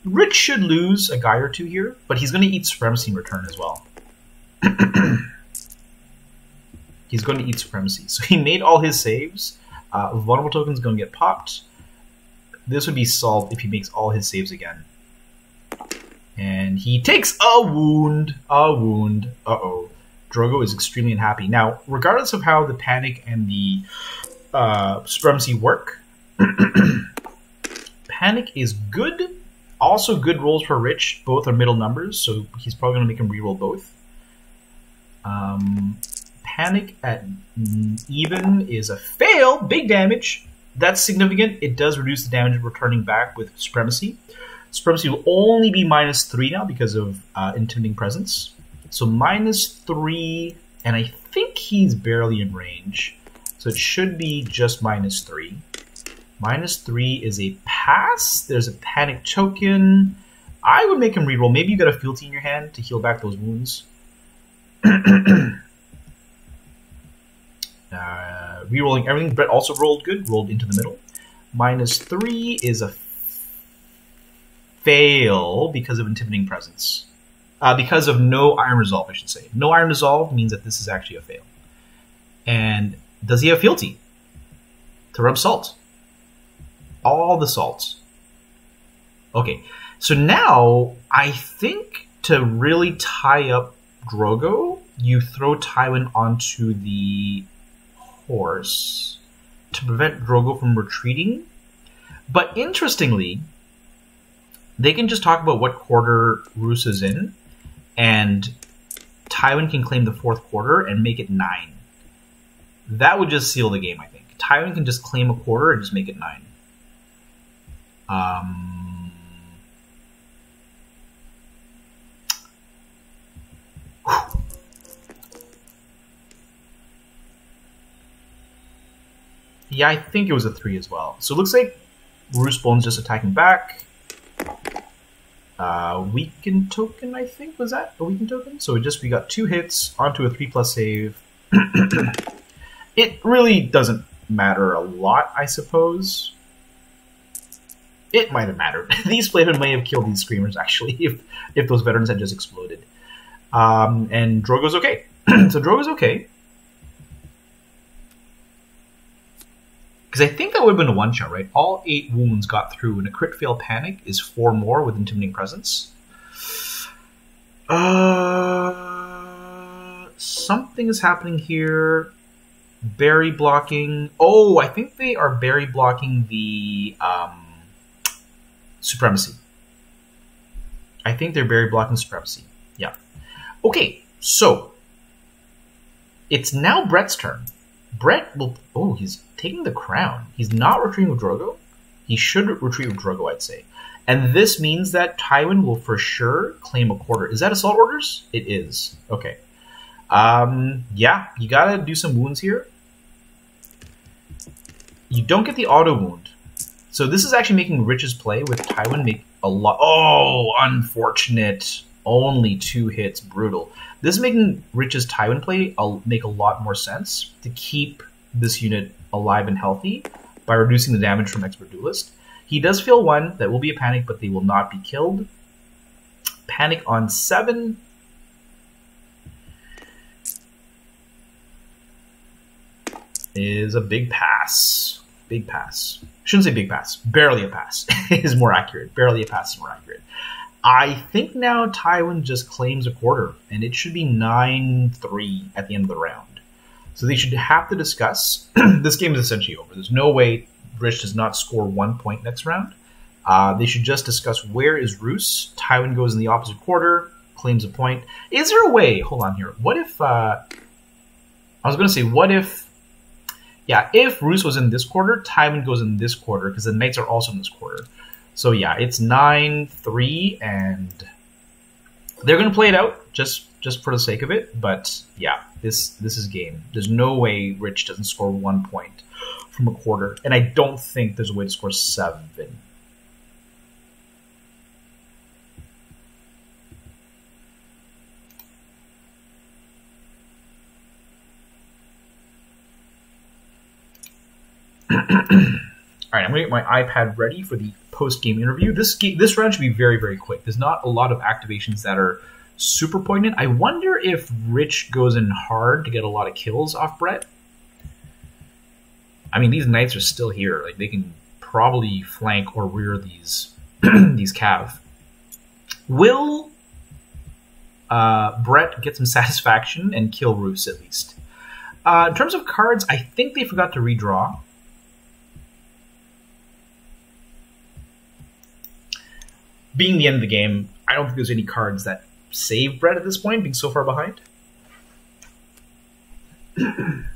Rich should lose a guy or two here, but he's going to eat Supremacy in return as well. he's going to eat Supremacy. So he made all his saves. Uh, vulnerable token is going to get popped. This would be solved if he makes all his saves again. And he takes a wound. A wound. Uh-oh. Drogo is extremely unhappy. Now, regardless of how the panic and the uh, supremacy work. Panic is good. Also, good rolls for Rich. Both are middle numbers, so he's probably going to make him reroll both. Um, Panic at even is a fail. Big damage. That's significant. It does reduce the damage returning back with Supremacy. Supremacy will only be minus three now because of uh, Intimidating Presence. So minus three, and I think he's barely in range. So it should be just minus three. Minus three is a pass. There's a panic token. I would make him reroll. Maybe you got a fealty in your hand to heal back those wounds. uh, rerolling everything. Brett also rolled good. Rolled into the middle. Minus three is a fail because of intimidating presence. Uh, because of no iron resolve, I should say. No iron resolve means that this is actually a fail. And does he have fealty? To rub salt. All the salts. Okay, so now I think to really tie up Drogo, you throw Tywin onto the horse to prevent Drogo from retreating. But interestingly, they can just talk about what quarter Roose is in, and Tywin can claim the fourth quarter and make it nine. That would just seal the game, I think. Tywin can just claim a quarter and just make it nine. Um, yeah, I think it was a three as well. So it looks like Roose Bone's just attacking back. Uh, weaken token, I think, was that a weaken token? So we just we got two hits onto a three plus save. it really doesn't matter a lot, I suppose. It might have mattered. these Flayed Men may have killed these screamers actually if if those veterans had just exploded. Um, and Drogo's okay. so Drogo's okay. Because I think that would have been a one shot, right? All eight wounds got through, and a crit fail panic is four more with intimidating presence. Uh, something is happening here. Barry blocking. Oh, I think they are Barry blocking the um, supremacy. I think they're Barry blocking supremacy. Yeah. Okay, so it's now Brett's turn. Brett will. Oh, he's taking the crown. He's not retreating with Drogo. He should retreat with Drogo, I'd say. And this means that Tywin will for sure claim a quarter. Is that assault orders? It is. Okay. Um, yeah, you gotta do some wounds here. You don't get the auto wound. So this is actually making Rich's play with Tywin make a lot. Oh, unfortunate. Only two hits. Brutal. This is making Rich's Tywin play make a lot more sense to keep this unit alive and healthy by reducing the damage from Expert Duelist. He does feel one that will be a panic, but they will not be killed. Panic on seven. Is a big pass. Big pass. Shouldn't say big pass. Barely a pass is more accurate. Barely a pass is more accurate. I think now Tywin just claims a quarter, and it should be 9 3 at the end of the round. So they should have to discuss. this game is essentially over. There's no way Rich does not score one point next round. Uh, they should just discuss where is Roose. Tywin goes in the opposite quarter, claims a point. Is there a way? Hold on here. What if. Uh, I was going to say, what if. Yeah, if Roose was in this quarter, Tywin goes in this quarter because the Knights are also in this quarter. So yeah, it's nine three, and they're gonna play it out just just for the sake of it. But yeah, this this is game. There's no way Rich doesn't score one point from a quarter, and I don't think there's a way to score seven. All right, I'm gonna get my iPad ready for the post game interview. This game, this round should be very very quick. There's not a lot of activations that are super poignant. I wonder if Rich goes in hard to get a lot of kills off Brett. I mean, these knights are still here. Like they can probably flank or rear these these cav. Will uh, Brett get some satisfaction and kill Roose at least? Uh, in terms of cards, I think they forgot to redraw. being the end of the game, I don't think there's any cards that save Brett at this point, being so far behind. and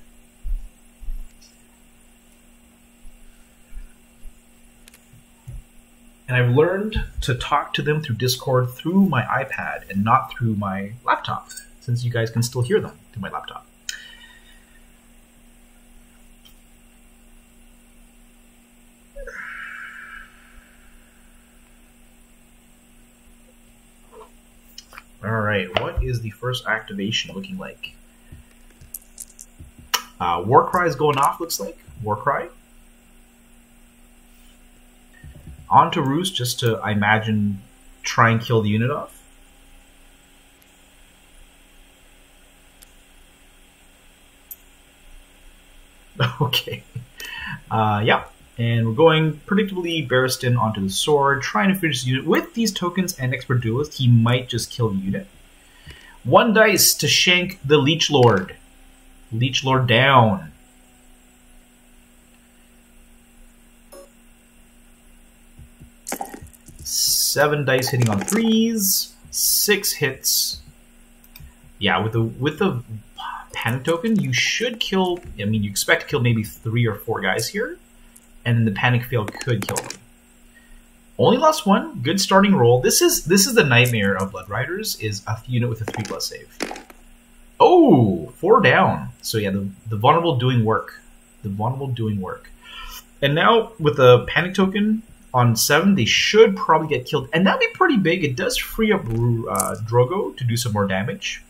I've learned to talk to them through Discord through my iPad and not through my laptop, since you guys can still hear them through my laptop. What is the first activation looking like? Uh, Warcry is going off, looks like. Warcry. On to Roose, just to, I imagine, try and kill the unit off. Okay. Uh, yeah. And we're going predictably Barristan onto the sword, trying to finish the unit. With these tokens and Expert Duelist, he might just kill the unit. One dice to shank the Leech Lord. Leech Lord down. Seven dice hitting on threes. Six hits. Yeah, with the with the panic token, you should kill. I mean, you expect to kill maybe three or four guys here, and the panic field could kill them. Only lost one. Good starting roll. This is this is the nightmare of Blood Riders. Is a unit with a three plus save. Oh, four down. So yeah, the the vulnerable doing work. The vulnerable doing work. And now with the panic token, on seven, they should probably get killed, and that'd be pretty big. It does free up uh, Drogo to do some more damage.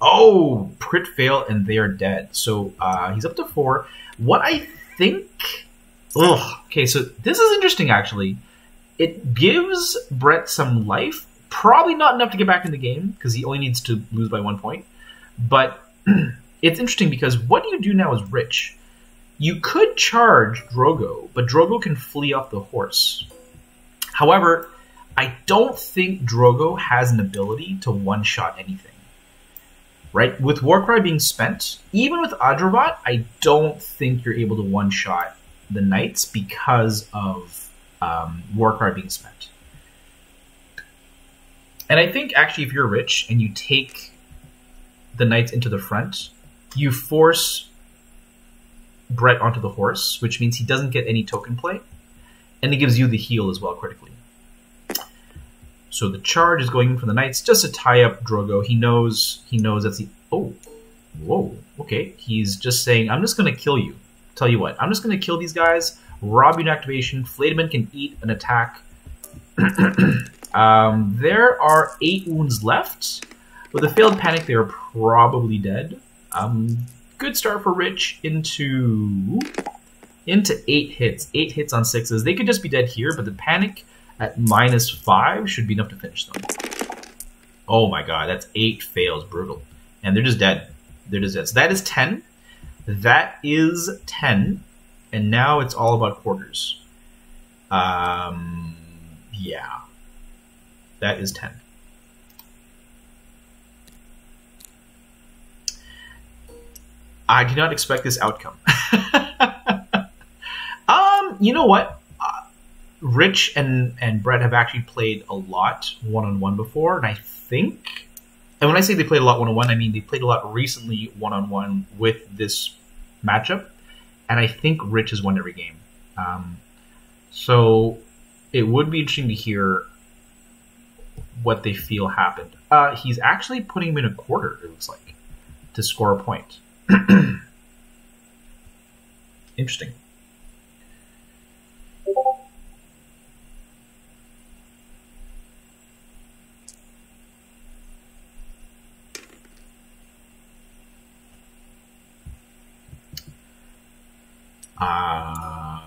Oh, crit fail, and they are dead. So uh, he's up to four. What I think. Ugh. Okay, so this is interesting actually. It gives Brett some life. Probably not enough to get back in the game because he only needs to lose by one point. But it's interesting because what you do now is Rich? You could charge Drogo, but Drogo can flee off the horse. However, I don't think Drogo has an ability to one shot anything. Right? With Warcry being spent, even with Adravat, I don't think you're able to one shot the Knights because of um, Warcry being spent. And I think actually, if you're rich and you take the Knights into the front, you force Brett onto the horse, which means he doesn't get any token play, and it gives you the heal as well critically. So the charge is going in for the knights just to tie up Drogo. He knows he knows that's the oh whoa okay. He's just saying I'm just gonna kill you. Tell you what, I'm just gonna kill these guys. Rob you an activation. Flayed Men can eat an attack. um, there are eight wounds left. With a failed panic, they are probably dead. Um, good start for Rich into into eight hits. Eight hits on sixes. They could just be dead here, but the panic at minus five should be enough to finish them. Oh my god, that's eight fails. Brutal. And they're just dead. They're just dead. So that is ten. That is ten. And now it's all about quarters. Um, yeah. That is ten. I did not expect this outcome. um, you know what? Uh, Rich and and Brett have actually played a lot one on one before, and I think, and when I say they played a lot one on one, I mean they played a lot recently one on one with this matchup, and I think Rich has won every game. Um, so it would be interesting to hear what they feel happened. Uh, he's actually putting him in a quarter. It looks like to score a point. Interesting. Uh,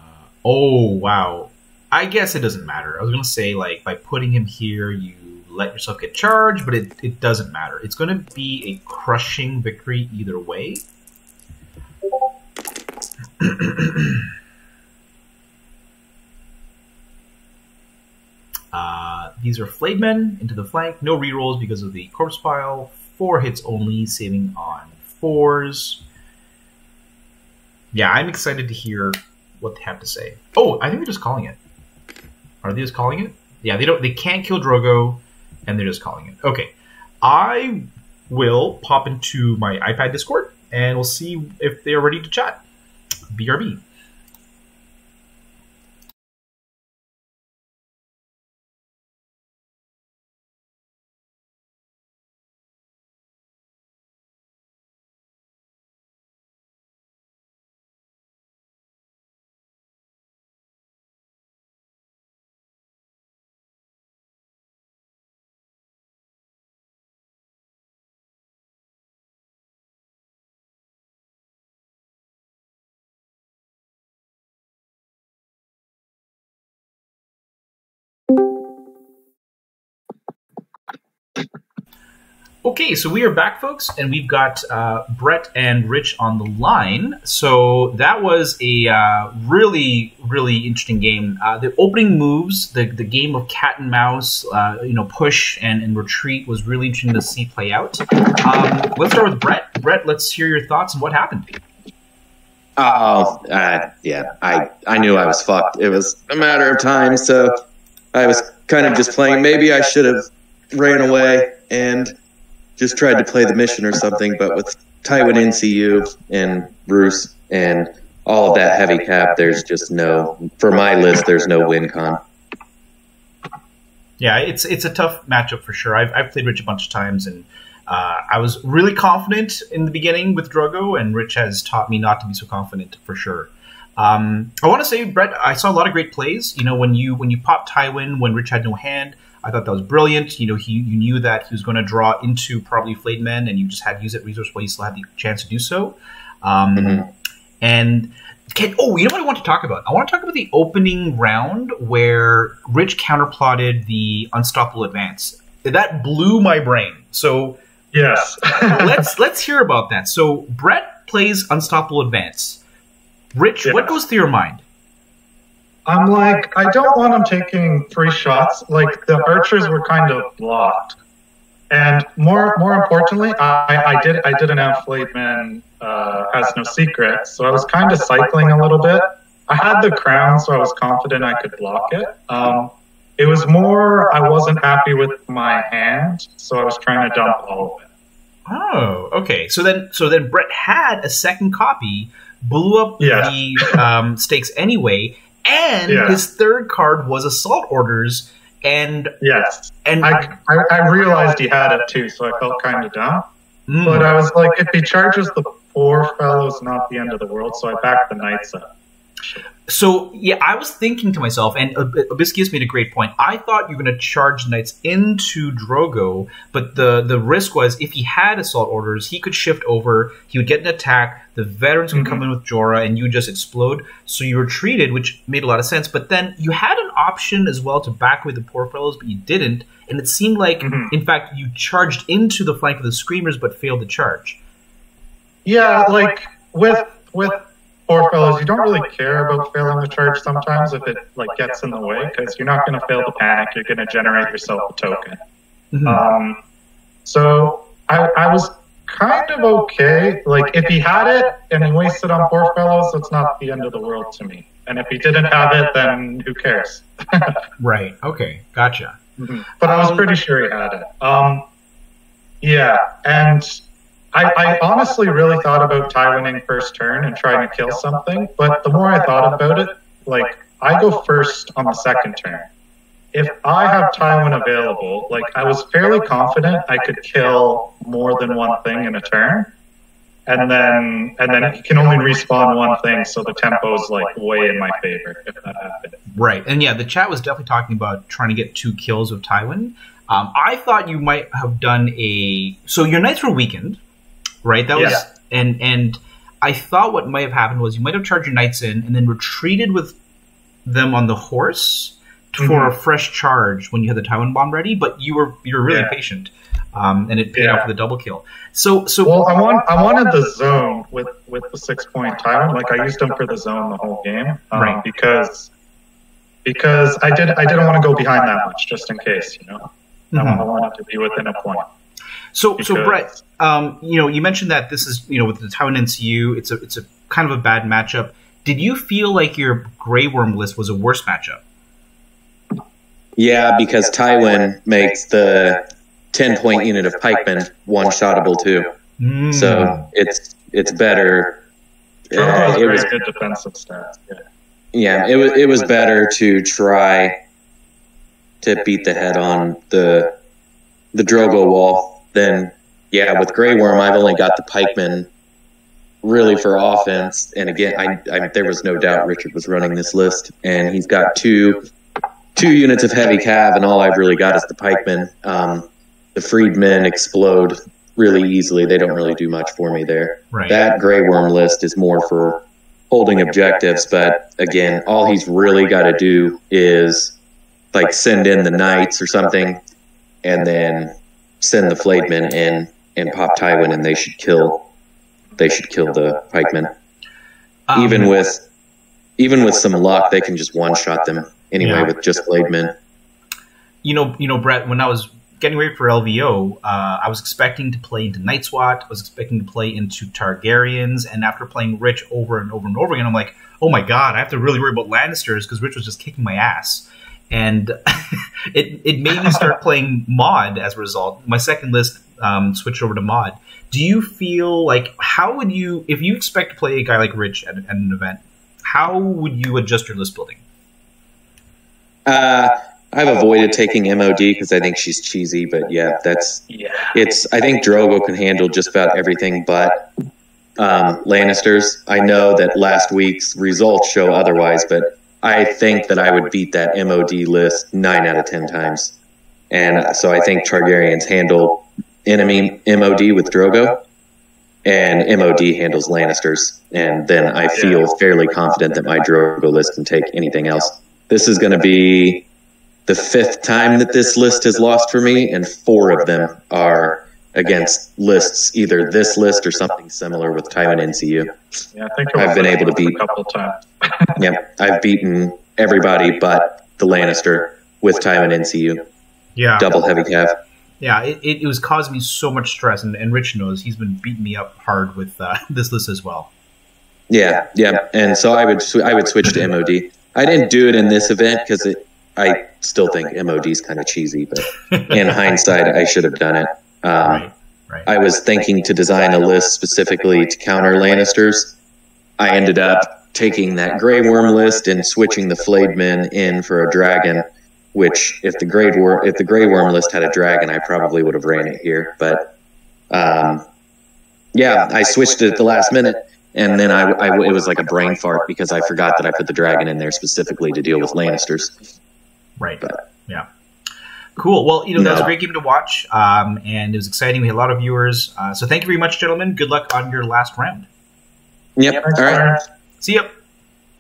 oh, wow. I guess it doesn't matter. I was going to say, like, by putting him here, you let yourself get charged, but it, it doesn't matter. It's going to be a crushing victory either way. uh, these are flayed men into the flank. No rerolls because of the corpse pile. Four hits only, saving on fours. Yeah, I'm excited to hear what they have to say. Oh, I think they're just calling it. Are they just calling it? Yeah, they don't. They can't kill Drogo, and they're just calling it. Okay, I will pop into my iPad Discord, and we'll see if they are ready to chat. BRB. Okay, so we are back, folks, and we've got uh, Brett and Rich on the line. So that was a uh, really, really interesting game. Uh, the opening moves, the, the game of cat and mouse, uh, you know, push and, and retreat was really interesting to see play out. Um, let's start with Brett. Brett, let's hear your thoughts on what happened. Oh, uh, yeah, I, I knew I was fucked. It was a matter of time, so I was kind of just playing. Maybe I should have ran away and just tried to play the mission or something, but with Tywin NCU and Roose and all of that heavy cav, there's just no, for my list, there's no win con. Yeah, it's it's a tough matchup for sure. I've, I've played Rich a bunch of times, and uh, I was really confident in the beginning with Drogo, and Rich has taught me not to be so confident for sure. Um, I want to say, Brett, I saw a lot of great plays. You know, when you when you popped Tywin when Rich had no hand, I thought that was brilliant. You know, he you knew that he was going to draw into probably flayed men, and you just had to use that resource while you still had the chance to do so. Um, mm-hmm. And can, oh, you know what I want to talk about? I want to talk about the opening round where Rich counterplotted the unstoppable advance. That blew my brain. So yes, let's let's hear about that. So Brett plays unstoppable advance. Rich, yes. what goes through your mind? I'm like, I don't want him taking three shots. Like the archers were kind of blocked, and more more importantly, I, I did I didn't have Flayed Man uh, has no secrets, so I was kind of cycling a little bit. I had the crown, so I was confident I could block it. Um, it was more I wasn't happy with my hand, so I was trying to dump all of it. Oh, okay. So then, so then Brett had a second copy, blew up yeah. the um, stakes anyway, and yeah. his third card was assault orders. And yes, and I, I, I realized he had it too, so I felt kind of dumb. Mm. But I was like, if he charges the poor fellows, not the end of the world. So I backed the knights up. So yeah, I was thinking to myself, and Abiscius made a great point. I thought you were going to charge knights into Drogo, but the the risk was if he had assault orders, he could shift over, he would get an attack, the veterans mm-hmm. could come in with Jorah, and you would just explode. So you retreated, which made a lot of sense. But then you had an option as well to back away the poor fellows, but you didn't, and it seemed like, mm-hmm. in fact, you charged into the flank of the screamers, but failed to charge. Yeah, like with with poor fellows, you don't really care about failing the charge sometimes if it like gets in the way because you're not going to fail the panic. You're going to generate yourself a token. Mm-hmm. Um, so I, I was kind of okay. Like if he had it and he wasted on poor fellows, it's not the end of the world to me. And if he didn't have it, then who cares? right. Okay. Gotcha. Mm-hmm. But I was pretty sure he had it. Um, yeah, and I, I, honestly really thought about Tywinning first turn and trying to kill something, but the more I thought about it, like I go first on the second turn. If I have Tywin available, like I was fairly confident I could kill more than one thing in a turn. And then and then he can only respawn one thing, so the tempo is like way in my favor if that. Right. And yeah, the chat was definitely talking about trying to get two kills with Tywin. Um, I thought you might have done a so your knights were weakened, right? That was yeah. and and I thought what might have happened was you might have charged your knights in and then retreated with them on the horse for mm-hmm. a fresh charge when you had the Tywin bomb ready, but you were you were really yeah. patient. Um, and it paid yeah. off for the double kill. So, so well, I want I wanted the zone with with the six point Tywin. Like I used them for the zone the whole game, um, right? Because because I did I didn't want to go behind that much just in case, you know. Mm-hmm. I wanted to be within a point. So, because, so Brett, um, you know, you mentioned that this is, you know, with the Tywin NCU, it's a, it's a kind of a bad matchup. Did you feel like your Grey Worm list was a worse matchup? Yeah, because Tywin makes the ten point unit of pikemen one shotable too. Mm. So it's it's better. Uh, it was good defensive stats. Yeah. yeah, it was it was better to try to beat the head on the the Drogo wall than yeah. With Grey Worm, I've only got the pikemen really for offense. And again, I, I there was no doubt Richard was running this list, and he's got two two units of heavy cav, and all I've really got is the pikemen. Um, the freedmen explode really easily; they don't really do much for me there. right. That Grey Worm list is more for holding objectives, but again, all he's really got to do is like send in the knights or something, and then send the Flayed Men in and pop Tywin, and they should kill. They should kill the pikemen. Um, even with even with some luck, they can just one shot them anyway Yeah. with just Flayed Men. you know, you know, Brett. When I was getting ready for LVO, uh, I was expecting to play into Night's Watch. I was expecting to play into Targaryens, and after playing Rich over and over and over again, I'm like, oh my god, I have to really worry about Lannisters because Rich was just kicking my ass, and it it made me start playing Mod as a result. My second list um, switched over to Mod. Do you feel like how would you if you expect to play a guy like Rich at, at an event? How would you adjust your list building? Uh, I've avoided taking MOD because I think she's cheesy, but yeah, that's Yeah. it's. I think Drogo can handle just about everything, but um, Lannisters. I know that last week's results show otherwise, but I think that I would beat that MOD list nine out of ten times, and so I think Targaryens handle enemy MOD with Drogo, and MOD handles Lannisters, and then I feel fairly confident that my Drogo list can take anything else. This is going to be the fifth time that this list has lost for me, and four of them are against lists, either this list or something similar with Tywin NCU. Yeah, I think I've been able to beat- a couple times. Yeah, I've beaten everybody but the Lannister with Tywin NCU. Yeah, Double heavy cav. Yeah, it, it, it was causing me so much stress, and, and Rich knows he's been beating me up hard with uh, this list as well. Yeah, yeah, and so I would sw- I would switch to MOD. I didn't do it in this event because. I still think MOD is kind of cheesy, but in hindsight, I should have done it. Um, right, right. I was thinking to design a list specifically to counter Lannisters. I ended up taking that Grey Worm list and switching the Flayed Men in for a dragon. Which, if the Grey Worm, if the Grey Worm list had a dragon, I probably would have ran it here. But, um, yeah, I switched it at the last minute, and then I, I, it was like a brain fart because I forgot that I put the dragon in there specifically to deal with Lannisters. Right. But- Yeah. Cool. Well, you know, that was a great game to watch, um, and it was exciting. We had a lot of viewers. Uh, so thank you very much, gentlemen. Good luck on your last round. Yep. Thanks, All right. Aaron. See ya.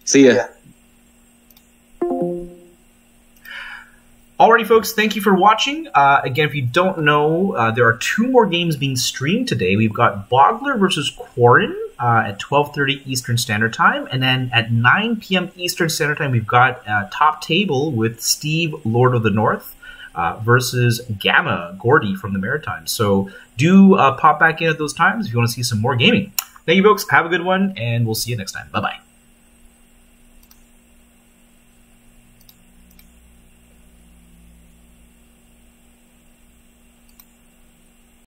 See ya. Alrighty, folks. Thank you for watching. Uh, again, if you don't know, uh, there are two more games being streamed today. We've got Bogler versus Quarren uh, at 12:30 Eastern Standard Time, and then at 9 p.m. Eastern Standard Time, we've got uh, Top Table with Steve, Lord of the North, uh, versus Gamma Gordy from the Maritimes. So do uh, pop back in at those times if you want to see some more gaming. Thank you, folks. Have a good one, and we'll see you next time. Bye bye.